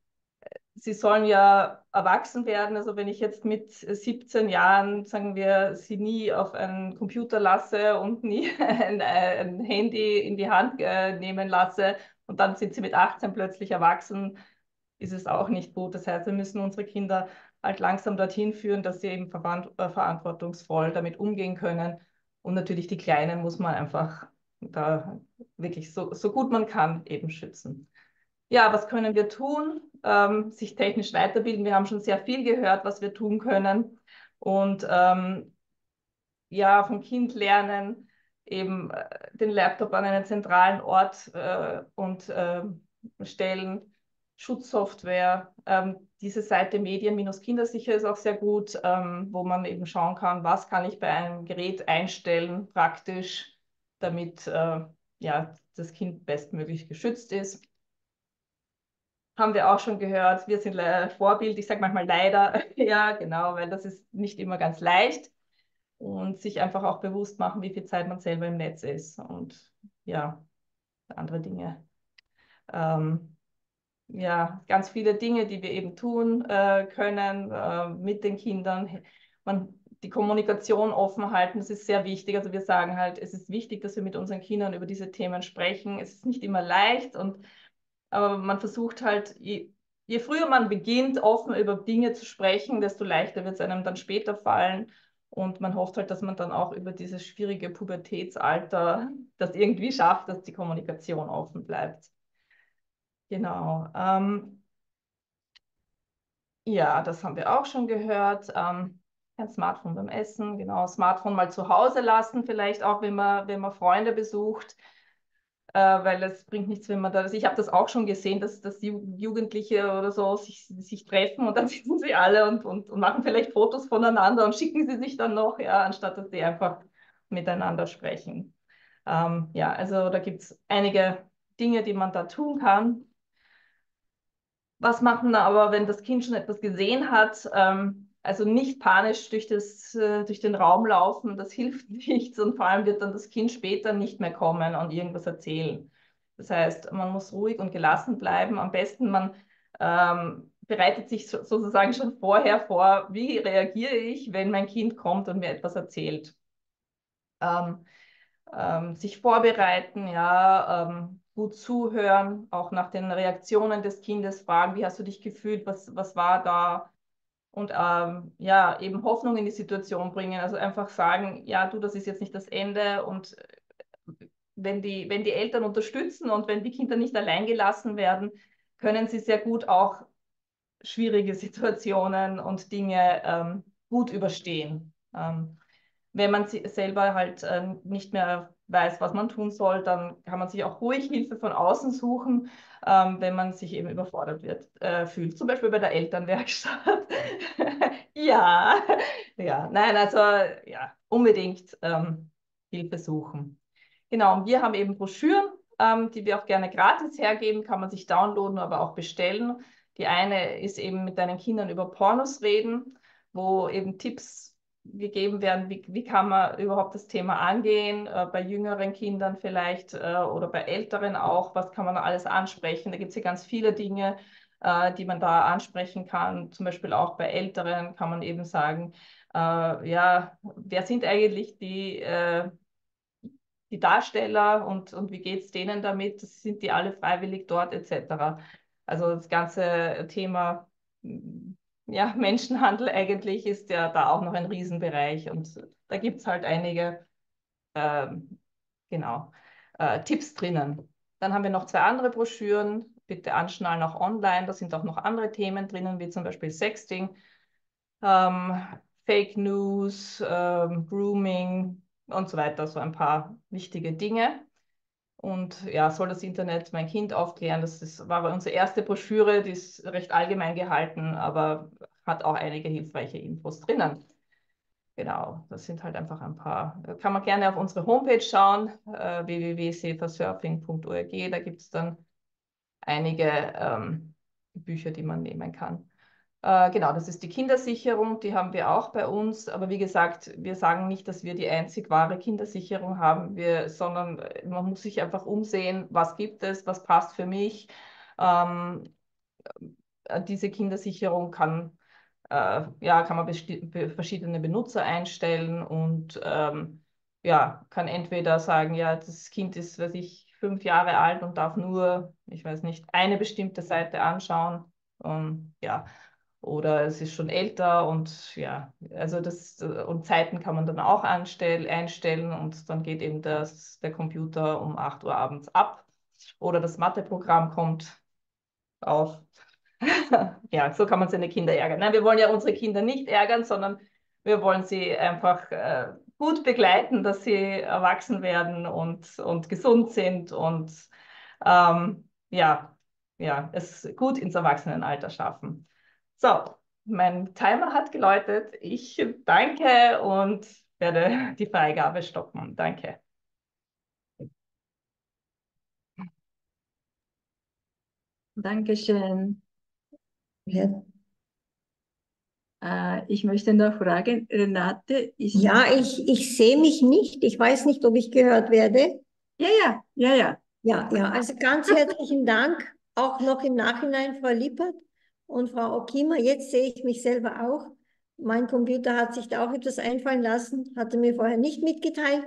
sie sollen ja erwachsen werden. Also wenn ich jetzt mit 17 Jahren, sagen wir, sie nie auf einen Computer lasse und nie ein, ein Handy in die Hand äh, nehmen lasse und dann sind sie mit 18 plötzlich erwachsen, ist es auch nicht gut. Das heißt, wir müssen unsere Kinder halt langsam dorthin führen, dass sie eben äh, verantwortungsvoll damit umgehen können. Und natürlich die Kleinen muss man einfach da wirklich so, so gut man kann eben schützen. Ja, was können wir tun? Ähm, sich technisch weiterbilden. Wir haben schon sehr viel gehört, was wir tun können. Und ähm, ja, vom Kind lernen, eben äh, den Laptop an einen zentralen Ort äh, und äh, stellen, Schutzsoftware. Ähm, diese Seite Medien-Kindersicher ist auch sehr gut, ähm, wo man eben schauen kann, was kann ich bei einem Gerät einstellen, praktisch, damit äh, ja, das Kind bestmöglich geschützt ist haben wir auch schon gehört, wir sind Vorbild, ich sage manchmal leider, ja, genau, weil das ist nicht immer ganz leicht und sich einfach auch bewusst machen, wie viel Zeit man selber im Netz ist und ja, andere Dinge. Ähm, ja, ganz viele Dinge, die wir eben tun äh, können äh, mit den Kindern. Man, die Kommunikation offen halten, das ist sehr wichtig. Also wir sagen halt, es ist wichtig, dass wir mit unseren Kindern über diese Themen sprechen. Es ist nicht immer leicht und aber man versucht halt, je, je früher man beginnt, offen über Dinge zu sprechen, desto leichter wird es einem dann später fallen. Und man hofft halt, dass man dann auch über dieses schwierige Pubertätsalter das irgendwie schafft, dass die Kommunikation offen bleibt. Genau. Ähm, ja, das haben wir auch schon gehört. Ähm, ein Smartphone beim Essen, genau. Smartphone mal zu Hause lassen, vielleicht auch, wenn man, wenn man Freunde besucht weil es bringt nichts, wenn man da, also ich habe das auch schon gesehen, dass, dass Jugendliche oder so sich, sich treffen und dann sitzen sie alle und, und, und machen vielleicht Fotos voneinander und schicken sie sich dann noch, ja, anstatt dass sie einfach miteinander sprechen. Ähm, ja, also da gibt es einige Dinge, die man da tun kann. Was machen aber, wenn das Kind schon etwas gesehen hat? Ähm, also nicht panisch durch, das, äh, durch den Raum laufen, das hilft nichts und vor allem wird dann das Kind später nicht mehr kommen und irgendwas erzählen. Das heißt, man muss ruhig und gelassen bleiben. Am besten man ähm, bereitet sich so, sozusagen schon vorher vor, wie reagiere ich, wenn mein Kind kommt und mir etwas erzählt. Ähm, ähm, sich vorbereiten, ja, ähm, gut zuhören, auch nach den Reaktionen des Kindes fragen, wie hast du dich gefühlt, was, was war da, und ähm, ja, eben Hoffnung in die Situation bringen. Also einfach sagen, ja, du, das ist jetzt nicht das Ende und äh, wenn die, wenn die Eltern unterstützen und wenn die Kinder nicht allein gelassen werden, können sie sehr gut auch schwierige Situationen und Dinge ähm, gut überstehen. Ähm, wenn man selber halt äh, nicht mehr weiß, was man tun soll, dann kann man sich auch ruhig Hilfe von außen suchen, ähm, wenn man sich eben überfordert wird, äh, fühlt. Zum Beispiel bei der Elternwerkstatt. ja, ja, nein, also ja, unbedingt ähm, Hilfe suchen. Genau, wir haben eben Broschüren, ähm, die wir auch gerne gratis hergeben, kann man sich downloaden, aber auch bestellen. Die eine ist eben mit deinen Kindern über Pornos reden, wo eben Tipps gegeben werden, wie, wie kann man überhaupt das Thema angehen, äh, bei jüngeren Kindern vielleicht äh, oder bei älteren auch, was kann man alles ansprechen. Da gibt es ja ganz viele Dinge, äh, die man da ansprechen kann. Zum Beispiel auch bei älteren kann man eben sagen, äh, ja, wer sind eigentlich die, äh, die Darsteller und, und wie geht es denen damit? Sind die alle freiwillig dort etc.? Also das ganze Thema ja, Menschenhandel eigentlich ist ja da auch noch ein Riesenbereich und da gibt es halt einige ähm, genau, äh, Tipps drinnen. Dann haben wir noch zwei andere Broschüren, bitte anschnallen auch online, da sind auch noch andere Themen drinnen, wie zum Beispiel Sexting, ähm, Fake News, ähm, Grooming und so weiter, so ein paar wichtige Dinge. Und ja, soll das Internet mein Kind aufklären? Das ist, war unsere erste Broschüre, die ist recht allgemein gehalten, aber hat auch einige hilfreiche Infos drinnen. Genau, das sind halt einfach ein paar. Kann man gerne auf unsere Homepage schauen, äh, www.safersurfing.org. Da gibt es dann einige ähm, Bücher, die man nehmen kann. Äh, genau, das ist die Kindersicherung, die haben wir auch bei uns. Aber wie gesagt, wir sagen nicht, dass wir die einzig wahre Kindersicherung haben, wir, sondern man muss sich einfach umsehen, was gibt es, was passt für mich. Ähm, äh, diese Kindersicherung kann, äh, ja, kann man verschiedene Benutzer einstellen und ähm, ja, kann entweder sagen, ja, das Kind ist, weiß ich, fünf Jahre alt und darf nur, ich weiß nicht, eine bestimmte Seite anschauen. Und, ja, oder es ist schon älter und ja, also das und Zeiten kann man dann auch anstell, einstellen und dann geht eben das, der Computer um 8 Uhr abends ab oder das Matheprogramm kommt auf. ja, so kann man seine Kinder ärgern. Nein, wir wollen ja unsere Kinder nicht ärgern, sondern wir wollen sie einfach äh, gut begleiten, dass sie erwachsen werden und, und gesund sind und ähm, ja, ja, es gut ins Erwachsenenalter schaffen. So, mein Timer hat geläutet. Ich danke und werde die Freigabe stoppen. Danke. Dankeschön. Ja. Äh, ich möchte noch fragen, Renate, ist. Ja, ich, ich sehe mich nicht. Ich weiß nicht, ob ich gehört werde. Ja, ja, ja, ja. Ja, ja, also ganz herzlichen Dank, auch noch im Nachhinein, Frau Lippert und Frau Okima. Jetzt sehe ich mich selber auch. Mein Computer hat sich da auch etwas einfallen lassen, hatte mir vorher nicht mitgeteilt.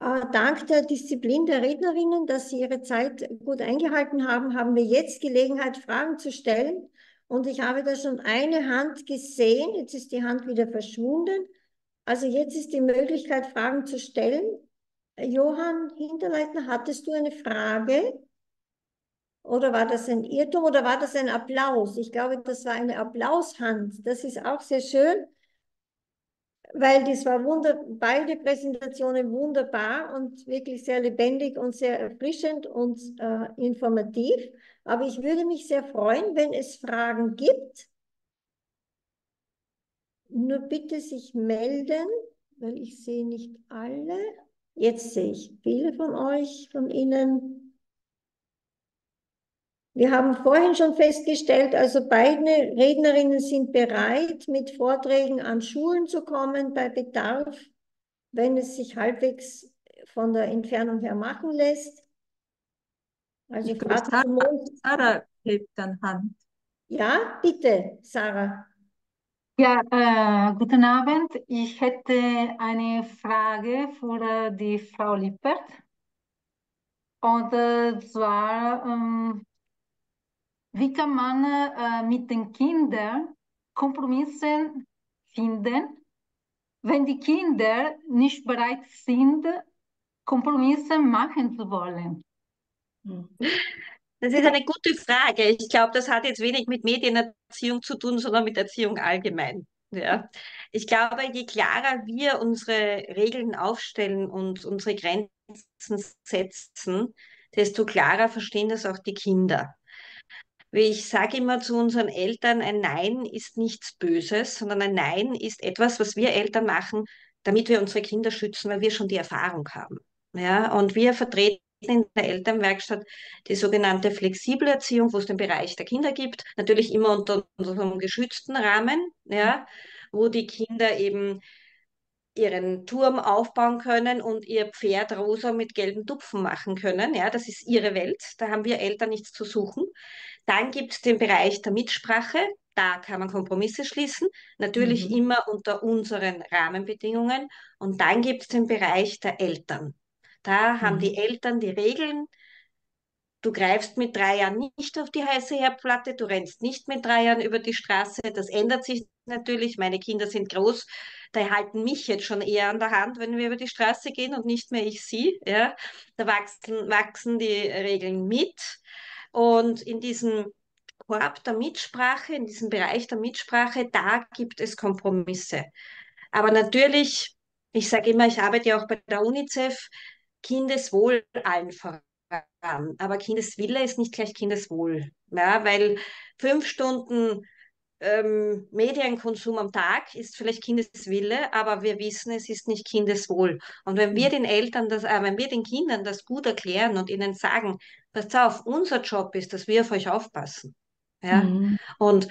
Äh, dank der Disziplin der Rednerinnen, dass sie ihre Zeit gut eingehalten haben, haben wir jetzt Gelegenheit, Fragen zu stellen. Und ich habe da schon eine Hand gesehen. Jetzt ist die Hand wieder verschwunden. Also jetzt ist die Möglichkeit, Fragen zu stellen. Johann Hinterleitner, hattest du eine Frage? Oder war das ein Irrtum oder war das ein Applaus? Ich glaube, das war eine Applaushand. Das ist auch sehr schön, weil das war wunder beide Präsentationen wunderbar und wirklich sehr lebendig und sehr erfrischend und äh, informativ. Aber ich würde mich sehr freuen, wenn es Fragen gibt. Nur bitte sich melden, weil ich sehe nicht alle. Jetzt sehe ich viele von euch, von Ihnen. Wir haben vorhin schon festgestellt, also beide Rednerinnen sind bereit, mit Vorträgen an Schulen zu kommen bei Bedarf, wenn es sich halbwegs von der Entfernung her machen lässt. Also gerade Sarah, Sarah hebt dann Hand. Ja, bitte, Sarah. Ja, äh, guten Abend. Ich hätte eine Frage für die Frau Lippert. Und äh, zwar, ähm, wie kann man äh, mit den Kindern Kompromisse finden, wenn die Kinder nicht bereit sind, Kompromisse machen zu wollen? Das ist eine gute Frage. Ich glaube, das hat jetzt wenig mit Medienerziehung zu tun, sondern mit Erziehung allgemein. Ja. Ich glaube, je klarer wir unsere Regeln aufstellen und unsere Grenzen setzen, desto klarer verstehen das auch die Kinder. Ich sage immer zu unseren Eltern, ein Nein ist nichts Böses, sondern ein Nein ist etwas, was wir Eltern machen, damit wir unsere Kinder schützen, weil wir schon die Erfahrung haben. Ja, und wir vertreten in der Elternwerkstatt die sogenannte flexible Erziehung, wo es den Bereich der Kinder gibt, natürlich immer unter unserem geschützten Rahmen, ja, wo die Kinder eben ihren Turm aufbauen können und ihr Pferd rosa mit gelben Tupfen machen können. Ja, das ist ihre Welt. Da haben wir Eltern nichts zu suchen. Dann gibt es den Bereich der Mitsprache. Da kann man Kompromisse schließen, natürlich mhm. immer unter unseren Rahmenbedingungen. Und dann gibt es den Bereich der Eltern. Da mhm. haben die Eltern die Regeln. Du greifst mit drei Jahren nicht auf die heiße Herdplatte, du rennst nicht mit drei Jahren über die Straße. Das ändert sich natürlich. Meine Kinder sind groß, die halten mich jetzt schon eher an der Hand, wenn wir über die Straße gehen und nicht mehr ich sie. Ja. Da wachsen, wachsen die Regeln mit. Und in diesem Korb der Mitsprache, in diesem Bereich der Mitsprache, da gibt es Kompromisse. Aber natürlich, ich sage immer, ich arbeite ja auch bei der UNICEF, Kindeswohl allen voran. Aber Kindeswille ist nicht gleich Kindeswohl. Ja, weil fünf Stunden ähm, Medienkonsum am Tag ist vielleicht Kindeswille, aber wir wissen, es ist nicht Kindeswohl. Und wenn wir mhm. den Eltern das, äh, wenn wir den Kindern das gut erklären und ihnen sagen, passt auf, unser Job ist, dass wir auf euch aufpassen. Ja? Mhm. Und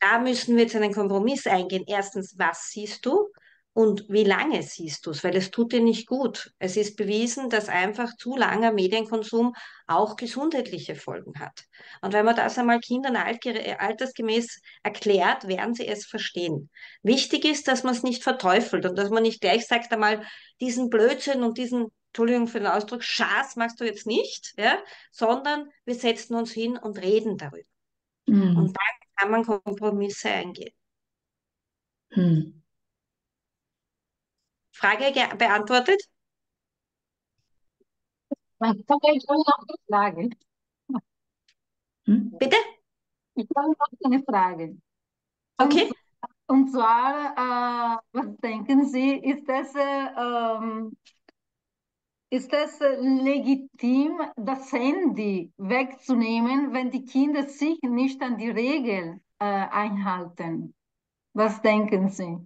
da müssen wir jetzt einen Kompromiss eingehen. Erstens, was siehst du? Und wie lange siehst du es? Weil es tut dir nicht gut. Es ist bewiesen, dass einfach zu langer Medienkonsum auch gesundheitliche Folgen hat. Und wenn man das einmal Kindern altersgemäß erklärt, werden sie es verstehen. Wichtig ist, dass man es nicht verteufelt und dass man nicht gleich sagt, einmal diesen Blödsinn und diesen, Entschuldigung für den Ausdruck, Schaß machst du jetzt nicht, ja, sondern wir setzen uns hin und reden darüber. Mhm. Und dann kann man Kompromisse eingehen. Mhm. Frage beantwortet? Ich habe noch eine Frage. Hm? Bitte? Ich habe noch eine Frage. Okay. Und, und zwar, äh, was denken Sie, ist das, äh, ist das legitim, das Handy wegzunehmen, wenn die Kinder sich nicht an die Regeln äh, einhalten? Was denken Sie?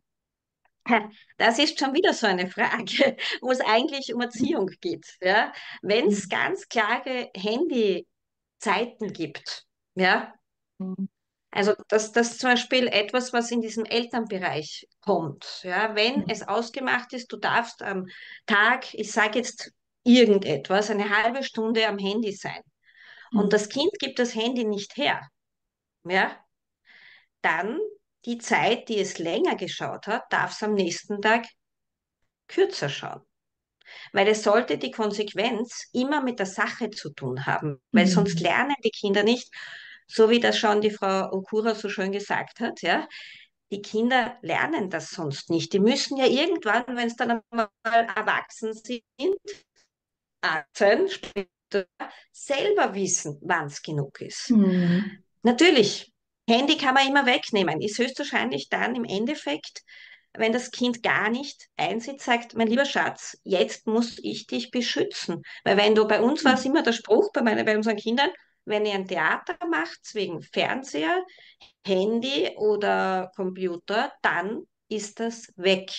Das ist schon wieder so eine Frage, wo es eigentlich um Erziehung geht. Ja? Wenn es mhm. ganz klare Handyzeiten gibt, ja, mhm. also das, das ist zum Beispiel etwas, was in diesem Elternbereich kommt. Ja? Wenn mhm. es ausgemacht ist, du darfst am Tag, ich sage jetzt irgendetwas, eine halbe Stunde am Handy sein und das Kind gibt das Handy nicht her, ja, dann die Zeit, die es länger geschaut hat, darf es am nächsten Tag kürzer schauen. Weil es sollte die Konsequenz immer mit der Sache zu tun haben, weil mhm. sonst lernen die Kinder nicht, so wie das schon die Frau Okura so schön gesagt hat, ja. Die Kinder lernen das sonst nicht. Die müssen ja irgendwann, wenn es dann einmal erwachsen sind, 18, später, selber wissen, wann es genug ist. Mhm. Natürlich, Handy kann man immer wegnehmen. Ist höchstwahrscheinlich dann im Endeffekt, wenn das Kind gar nicht einsieht, sagt, mein lieber Schatz, jetzt muss ich dich beschützen. Weil wenn du, bei uns war es immer der Spruch bei, meine, bei unseren Kindern, wenn ihr ein Theater macht, wegen Fernseher, Handy oder Computer, dann ist das weg,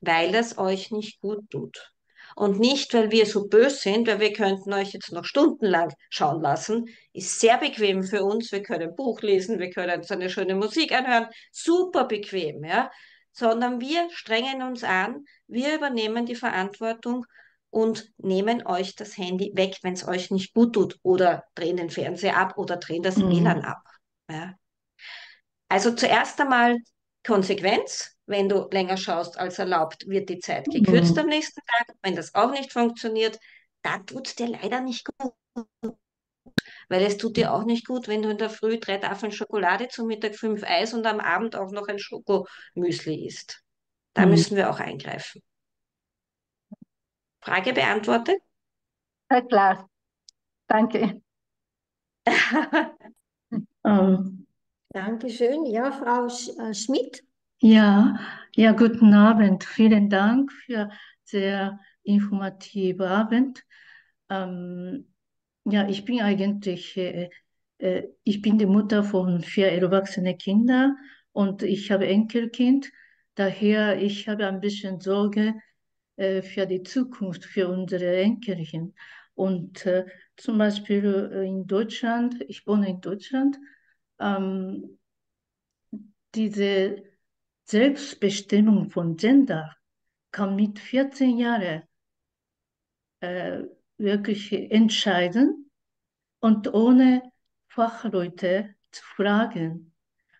weil das euch nicht gut tut. Und nicht, weil wir so böse sind, weil wir könnten euch jetzt noch stundenlang schauen lassen. Ist sehr bequem für uns. Wir können Buch lesen, wir können so eine schöne Musik anhören. Super bequem, ja. Sondern wir strengen uns an, wir übernehmen die Verantwortung und nehmen euch das Handy weg, wenn es euch nicht gut tut. Oder drehen den Fernseher ab oder drehen das mhm. WLAN ab. Ja. Also zuerst einmal Konsequenz, wenn du länger schaust als erlaubt, wird die Zeit gekürzt mhm. am nächsten Tag. Wenn das auch nicht funktioniert, da tut es dir leider nicht gut. Weil es tut dir auch nicht gut, wenn du in der Früh drei Tafeln Schokolade, zum Mittag fünf Eis und am Abend auch noch ein Schokomüsli isst. Da mhm. müssen wir auch eingreifen. Frage beantwortet? Ja, klar. Danke. ähm. Dankeschön. Ja, Frau äh, Schmidt. Ja, ja, guten Abend. Vielen Dank für sehr informative Abend. Ähm, ja, ich bin eigentlich, äh, äh, ich bin die Mutter von vier erwachsenen Kindern und ich habe Enkelkind. Daher, ich habe ein bisschen Sorge äh, für die Zukunft, für unsere Enkelchen. Und äh, zum Beispiel äh, in Deutschland, ich wohne in Deutschland, ähm, diese Selbstbestimmung von Gender kann mit 14 Jahren äh, wirklich entscheiden und ohne Fachleute zu fragen.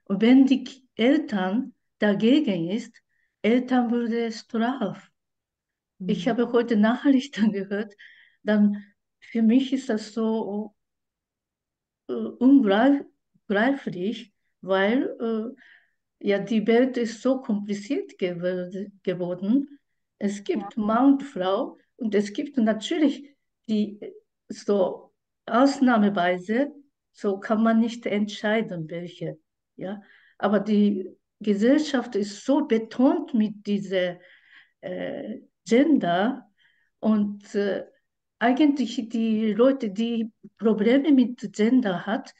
Und wenn die Eltern dagegen ist, Eltern würde straf. Mhm. Ich habe heute Nachrichten gehört, dann für mich ist das so äh, unbegreiflich, weil äh, ja, die Welt ist so kompliziert geworden. Es gibt Mann und Frau und es gibt natürlich die so ausnahmeweise, so kann man nicht entscheiden, welche. Ja? Aber die Gesellschaft ist so betont mit dieser äh, Gender und äh, eigentlich die Leute, die Probleme mit Gender hat,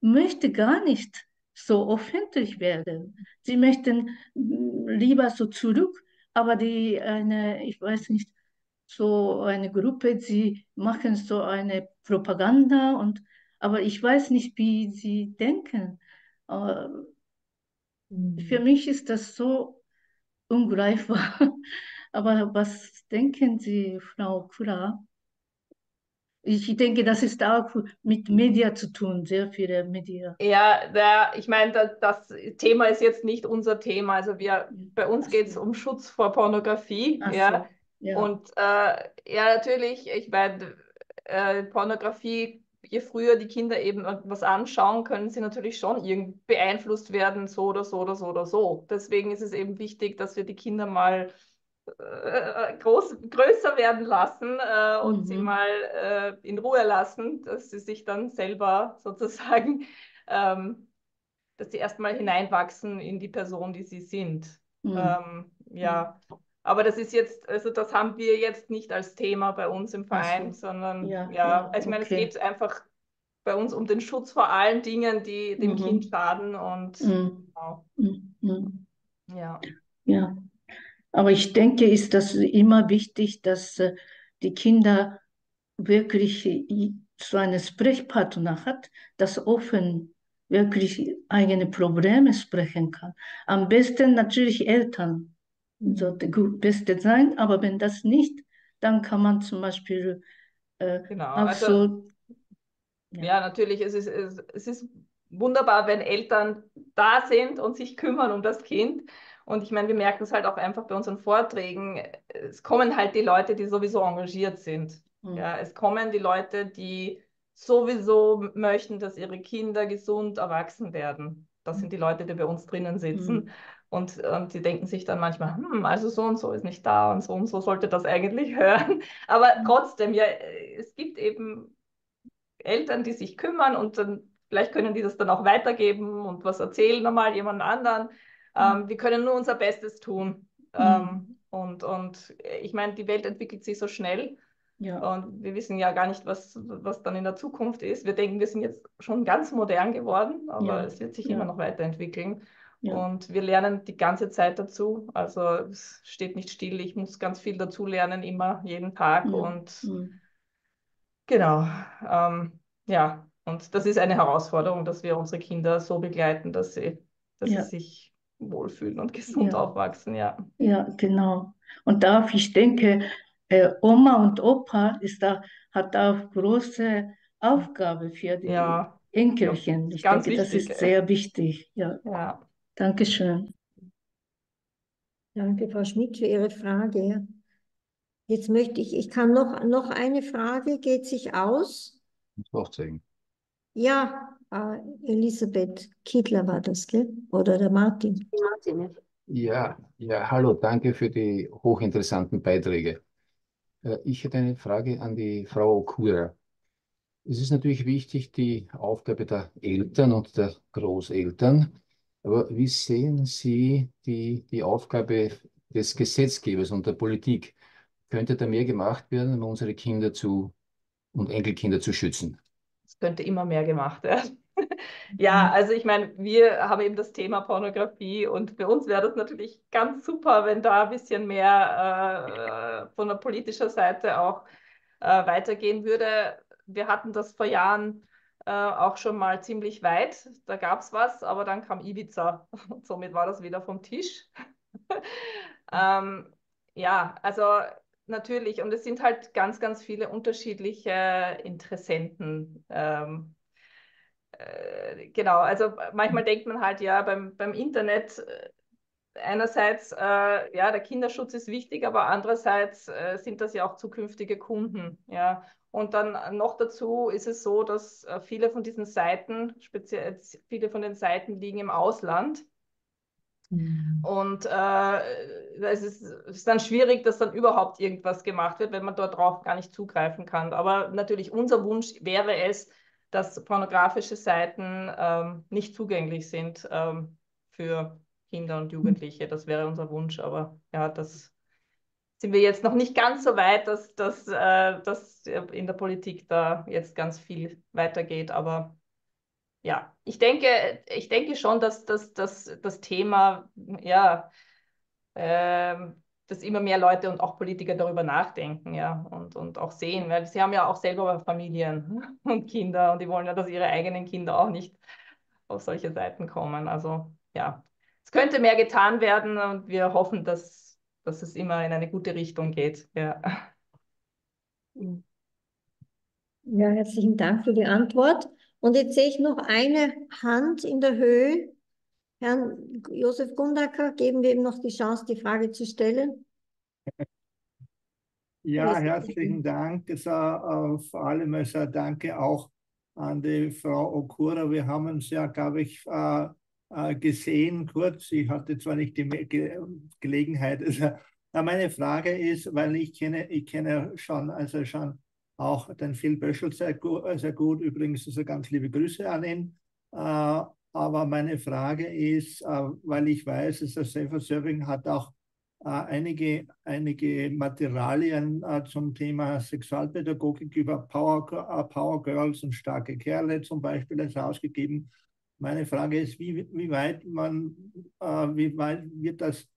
möchte gar nicht so öffentlich werden. Sie möchten mm, lieber so zurück, aber die eine, ich weiß nicht, so eine Gruppe, sie machen so eine Propaganda und aber ich weiß nicht, wie sie denken. Äh, Für mich ist das so ungreifbar. Aber was denken Sie, Frau Kura? Ich denke, das ist auch mit Media zu tun, sehr viele Media. Ja, der, ich meine, das, das Thema ist jetzt nicht unser Thema. Also wir, bei uns geht es um Schutz vor Pornografie. Ach ja. so, ja. Und äh, ja, natürlich, ich meine, äh, Pornografie, je früher die Kinder eben was anschauen, können sie natürlich schon irgendwie beeinflusst werden, so oder so oder so oder so. Deswegen ist es eben wichtig, dass wir die Kinder mal äh, groß, größer werden lassen äh, und Mhm. sie mal äh, in Ruhe lassen, dass sie sich dann selber sozusagen, ähm, dass sie erstmal hineinwachsen in die Person, die sie sind. Mhm. Ähm, ja, aber das ist jetzt, also das haben wir jetzt nicht als Thema bei uns im Ach so. Verein, sondern Ja, ja, ja, also ich meine, okay. es geht einfach bei uns um den Schutz vor allen Dingen, die dem Mhm. Kind schaden und Mhm. genau, Mhm. Mhm. ja. Ja, aber ich denke, ist das immer wichtig, dass äh, die Kinder wirklich äh, so einen Sprechpartner hat, das offen wirklich eigene Probleme sprechen kann. Am besten natürlich Eltern sollte gut beste sein, aber wenn das nicht, dann kann man zum Beispiel äh, Genau, auch also so, Ja, natürlich, es ist, es ist wunderbar, wenn Eltern da sind und sich kümmern um das Kind. Und ich meine, wir merken es halt auch einfach bei unseren Vorträgen. Es kommen halt die Leute, die sowieso engagiert sind. hm, Ja, es kommen die Leute, die sowieso möchten, dass ihre Kinder gesund erwachsen werden. Das sind die Leute, die bei uns drinnen sitzen. hm, Und, und die denken sich dann manchmal, hm, also so und so ist nicht da und so und so sollte das eigentlich hören. Aber trotzdem, ja, es gibt eben Eltern, die sich kümmern und dann vielleicht können die das dann auch weitergeben und was erzählen nochmal jemand anderen. Ähm, wir können nur unser Bestes tun. Ähm, und, und ich meine, die Welt entwickelt sich so schnell ja, und wir wissen ja gar nicht, was, was dann in der Zukunft ist. Wir denken, wir sind jetzt schon ganz modern geworden, aber Ja, es wird sich ja. immer noch weiterentwickeln. Und wir lernen die ganze Zeit dazu. Also es steht nicht still. Ich muss ganz viel dazu lernen, immer, jeden Tag. Und hm, Genau, ähm, ja, und das ist eine Herausforderung, dass wir unsere Kinder so begleiten, dass sie, dass sie sich wohlfühlen und gesund Ja. aufwachsen, ja. ja, genau. Und da, ich denke, äh, Oma und Opa ist da, hat auch große Aufgabe für die Ja, Enkelchen. Ich ganz denke, das wichtig, ist äh. sehr wichtig. Ja, Ja. Dankeschön. Danke, Frau Schmidt, für Ihre Frage. Jetzt möchte ich, ich kann noch, noch eine Frage, geht sich aus? Auch zeigen. Ja, äh, Elisabeth Kittler war das, gell? Oder der Martin? Ja, ja, hallo, danke für die hochinteressanten Beiträge. Äh, Ich hätte eine Frage an die Frau Kura. Es ist natürlich wichtig, die Aufgabe der Eltern und der Großeltern. Aber wie sehen Sie die, die Aufgabe des Gesetzgebers und der Politik? Könnte da mehr gemacht werden, um unsere Kinder zu und Enkelkinder zu schützen? Könnte immer mehr gemacht werden. Ja, also ich meine, wir haben eben das Thema Pornografie und für uns wäre das natürlich ganz super, wenn da ein bisschen mehr äh, von der politischen Seite auch äh, weitergehen würde. Wir hatten das vor Jahren äh, auch schon mal ziemlich weit. Da gab es was, aber dann kam Ibiza und somit war das wieder vom Tisch. ähm, ja, also natürlich, und es sind halt ganz, ganz viele unterschiedliche Interessenten. Ähm, äh, genau, also manchmal denkt man halt, ja, beim, beim Internet äh, einerseits, äh, ja, der Kinderschutz ist wichtig, aber andererseits äh, sind das ja auch zukünftige Kunden, ja. Und dann noch dazu ist es so, dass äh, viele von diesen Seiten, speziell viele von den Seiten liegen im Ausland. Und äh, es, ist, ist dann schwierig, dass dann überhaupt irgendwas gemacht wird, wenn man dort drauf gar nicht zugreifen kann. Aber natürlich unser Wunsch wäre es, dass pornografische Seiten ähm, nicht zugänglich sind ähm, für Kinder und Jugendliche. Das wäre unser Wunsch. Aber ja, das sind wir jetzt noch nicht ganz so weit, dass, dass, äh, dass in der Politik da jetzt ganz viel weitergeht. Aber ja, ich denke, ich denke schon, dass, dass, dass das Thema, ja, ähm, dass immer mehr Leute und auch Politiker darüber nachdenken, ja, und, und auch sehen, weil sie haben ja auch selber Familien und Kinder und die wollen ja, dass ihre eigenen Kinder auch nicht auf solche Seiten kommen. Also ja, es könnte mehr getan werden und wir hoffen, dass, dass es immer in eine gute Richtung geht. Ja. Ja, herzlichen Dank für die Antwort. Und jetzt sehe ich noch eine Hand in der Höhe. Herrn Josef Gundacker, geben wir ihm noch die Chance, die Frage zu stellen. Ja, herzlichen Dank. Äh, vor allem also danke auch an die Frau Okura. Wir haben uns ja, glaube ich, äh, äh, gesehen kurz. Ich hatte zwar nicht die Ge Gelegenheit. Also, meine Frage ist, weil ich kenne, ich kenne schon, also schon auch den Phil Böschel sehr gut, sehr gut. Übrigens also ganz liebe Grüße an ihn. Äh, aber meine Frage ist, äh, weil ich weiß, dass das Safer Serving hat auch äh, einige, einige Materialien äh, zum Thema Sexualpädagogik über Power, äh, Power Girls und starke Kerle zum Beispiel herausgegeben. Meine Frage ist, wie, wie weit man, äh, wie weit wird das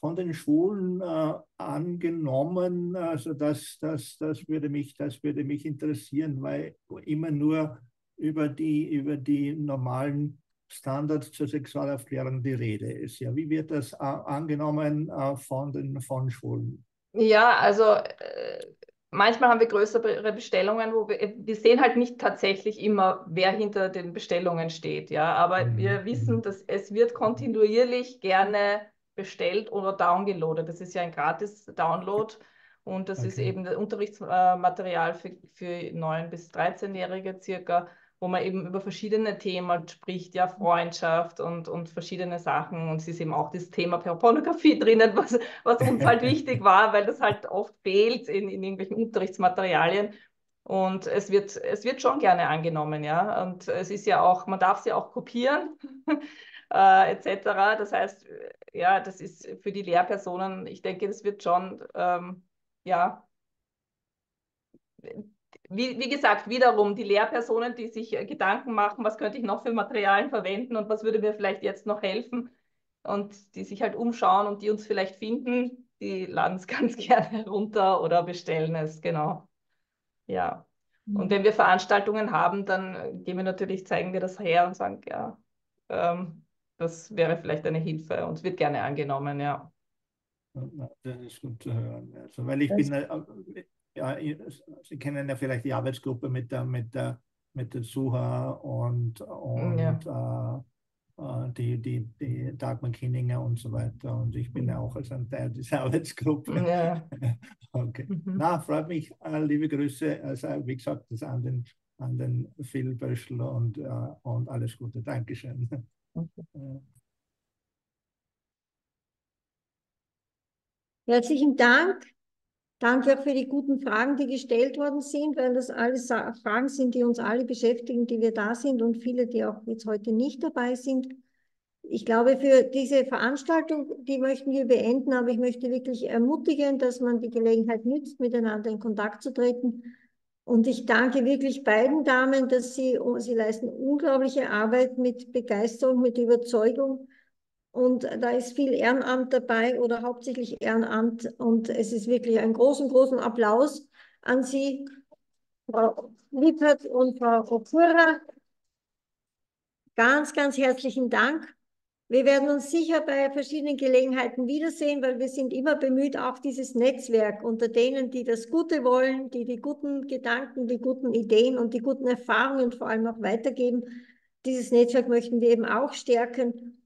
von den Schulen äh, angenommen? Also das, das, das, würde mich, das würde mich interessieren, weil immer nur über die, über die normalen Standards zur Sexualaufklärung die Rede ist. Ja, wie wird das äh, angenommen äh, von den von Schulen? Ja, also äh, manchmal haben wir größere Bestellungen, wo wir, wir sehen halt nicht tatsächlich immer, wer hinter den Bestellungen steht. Ja, aber mhm. wir wissen, mhm. dass es wird kontinuierlich gerne bestellt oder downgeloadet. Das ist ja ein gratis Download. Und das okay. ist eben das Unterrichtsmaterial für, für 9- bis 13-Jährige circa wo man eben über verschiedene Themen spricht, ja, Freundschaft und, und verschiedene Sachen. Und es ist eben auch das Thema Pornografie drinnen, was, was uns halt wichtig war, weil das halt oft fehlt in, in irgendwelchen Unterrichtsmaterialien. Und es wird, es wird schon gerne angenommen, ja. Und es ist ja auch, man darf sie auch kopieren, äh, etc. Das heißt, ja, das ist für die Lehrpersonen, ich denke, das wird schon, ähm, ja, wie, wie gesagt, wiederum die Lehrpersonen, die sich äh, Gedanken machen, was könnte ich noch für Materialien verwenden und was würde mir vielleicht jetzt noch helfen und die sich halt umschauen und die uns vielleicht finden, die laden es ganz gerne runter oder bestellen es, genau. Ja. Und mhm. wenn wir Veranstaltungen haben, dann äh, gehen wir natürlich, zeigen wir das her und sagen, ja, ähm, das wäre vielleicht eine Hilfe und es wird gerne angenommen, ja. Das ist gut zu hören. Also, weil ich das bin, äh, ja, Sie kennen ja vielleicht die Arbeitsgruppe mit der, mit der, mit der Suha und, und ja. äh, äh die, die, die Dagmar Kinninger und so weiter. Und ich bin ja auch als ein Teil dieser Arbeitsgruppe. Ja. okay. Mhm. Na, freut mich. Äh, liebe Grüße. Also, wie gesagt, das an den, an den Phil Böschel und, äh, und alles Gute. Dankeschön. Herzlichen Dank. Danke auch für die guten Fragen, die gestellt worden sind, weil das alles Fragen sind, die uns alle beschäftigen, die wir da sind und viele, die auch jetzt heute nicht dabei sind. Ich glaube, für diese Veranstaltung, die möchten wir beenden, aber ich möchte wirklich ermutigen, dass man die Gelegenheit nützt, miteinander in Kontakt zu treten. Und ich danke wirklich beiden Damen, dass sie, sie leisten unglaubliche Arbeit mit Begeisterung, mit Überzeugung und da ist viel Ehrenamt dabei oder hauptsächlich Ehrenamt. Und es ist wirklich ein großen, großen Applaus an Sie, Frau Lippert und Frau Okura. Ganz, ganz herzlichen Dank. Wir werden uns sicher bei verschiedenen Gelegenheiten wiedersehen, weil wir sind immer bemüht, auch dieses Netzwerk unter denen, die das Gute wollen, die die guten Gedanken, die guten Ideen und die guten Erfahrungen vor allem auch weitergeben. Dieses Netzwerk möchten wir eben auch stärken.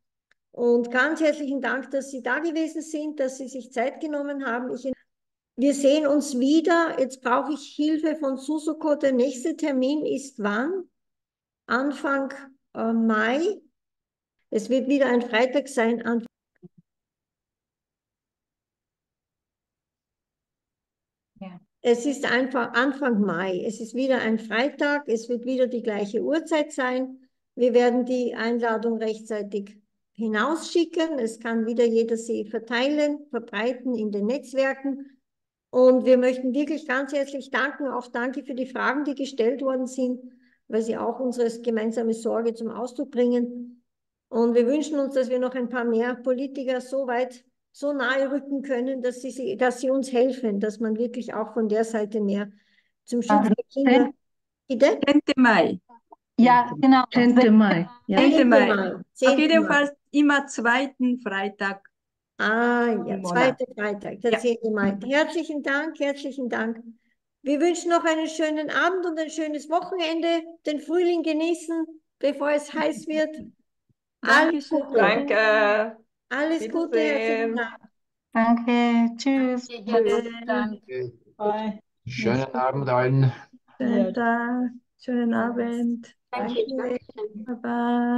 Und ganz herzlichen Dank, dass Sie da gewesen sind, dass Sie sich Zeit genommen haben. Ich, wir sehen uns wieder. Jetzt brauche ich Hilfe von Susuko. Der nächste Termin ist wann? Anfang äh, Mai. Es wird wieder ein Freitag sein. Anfang Es ist einfach Anfang Mai. Es ist wieder ein Freitag. Es wird wieder die gleiche Uhrzeit sein. Wir werden die Einladung rechtzeitig hinausschicken. Es kann wieder jeder sie verteilen, verbreiten in den Netzwerken. Und wir möchten wirklich ganz herzlich danken. Auch danke für die Fragen, die gestellt worden sind, weil sie auch unsere gemeinsame Sorge zum Ausdruck bringen. Und wir wünschen uns, dass wir noch ein paar mehr Politiker so weit, so nahe rücken können, dass sie, dass sie uns helfen, dass man wirklich auch von der Seite mehr zum Schutz der Kinder. Bitte? 10. Mai. Ja, genau. 10. Mai. Ja. 10. Mai. Auf jeden Fall immer zweiten Freitag. Ah, ja, zweiter Freitag. Das Ja. sehe ich mal. Herzlichen Dank, herzlichen Dank. Wir wünschen noch einen schönen Abend und ein schönes Wochenende. Den Frühling genießen, bevor es heiß wird. Alles. Gute. Danke. Alles Gute, herzlichen Wiedersehen. Dank. Danke, tschüss. Bye. Schönen Abend allen. Schönen Tag, schönen Abend. Danke. Bye bye.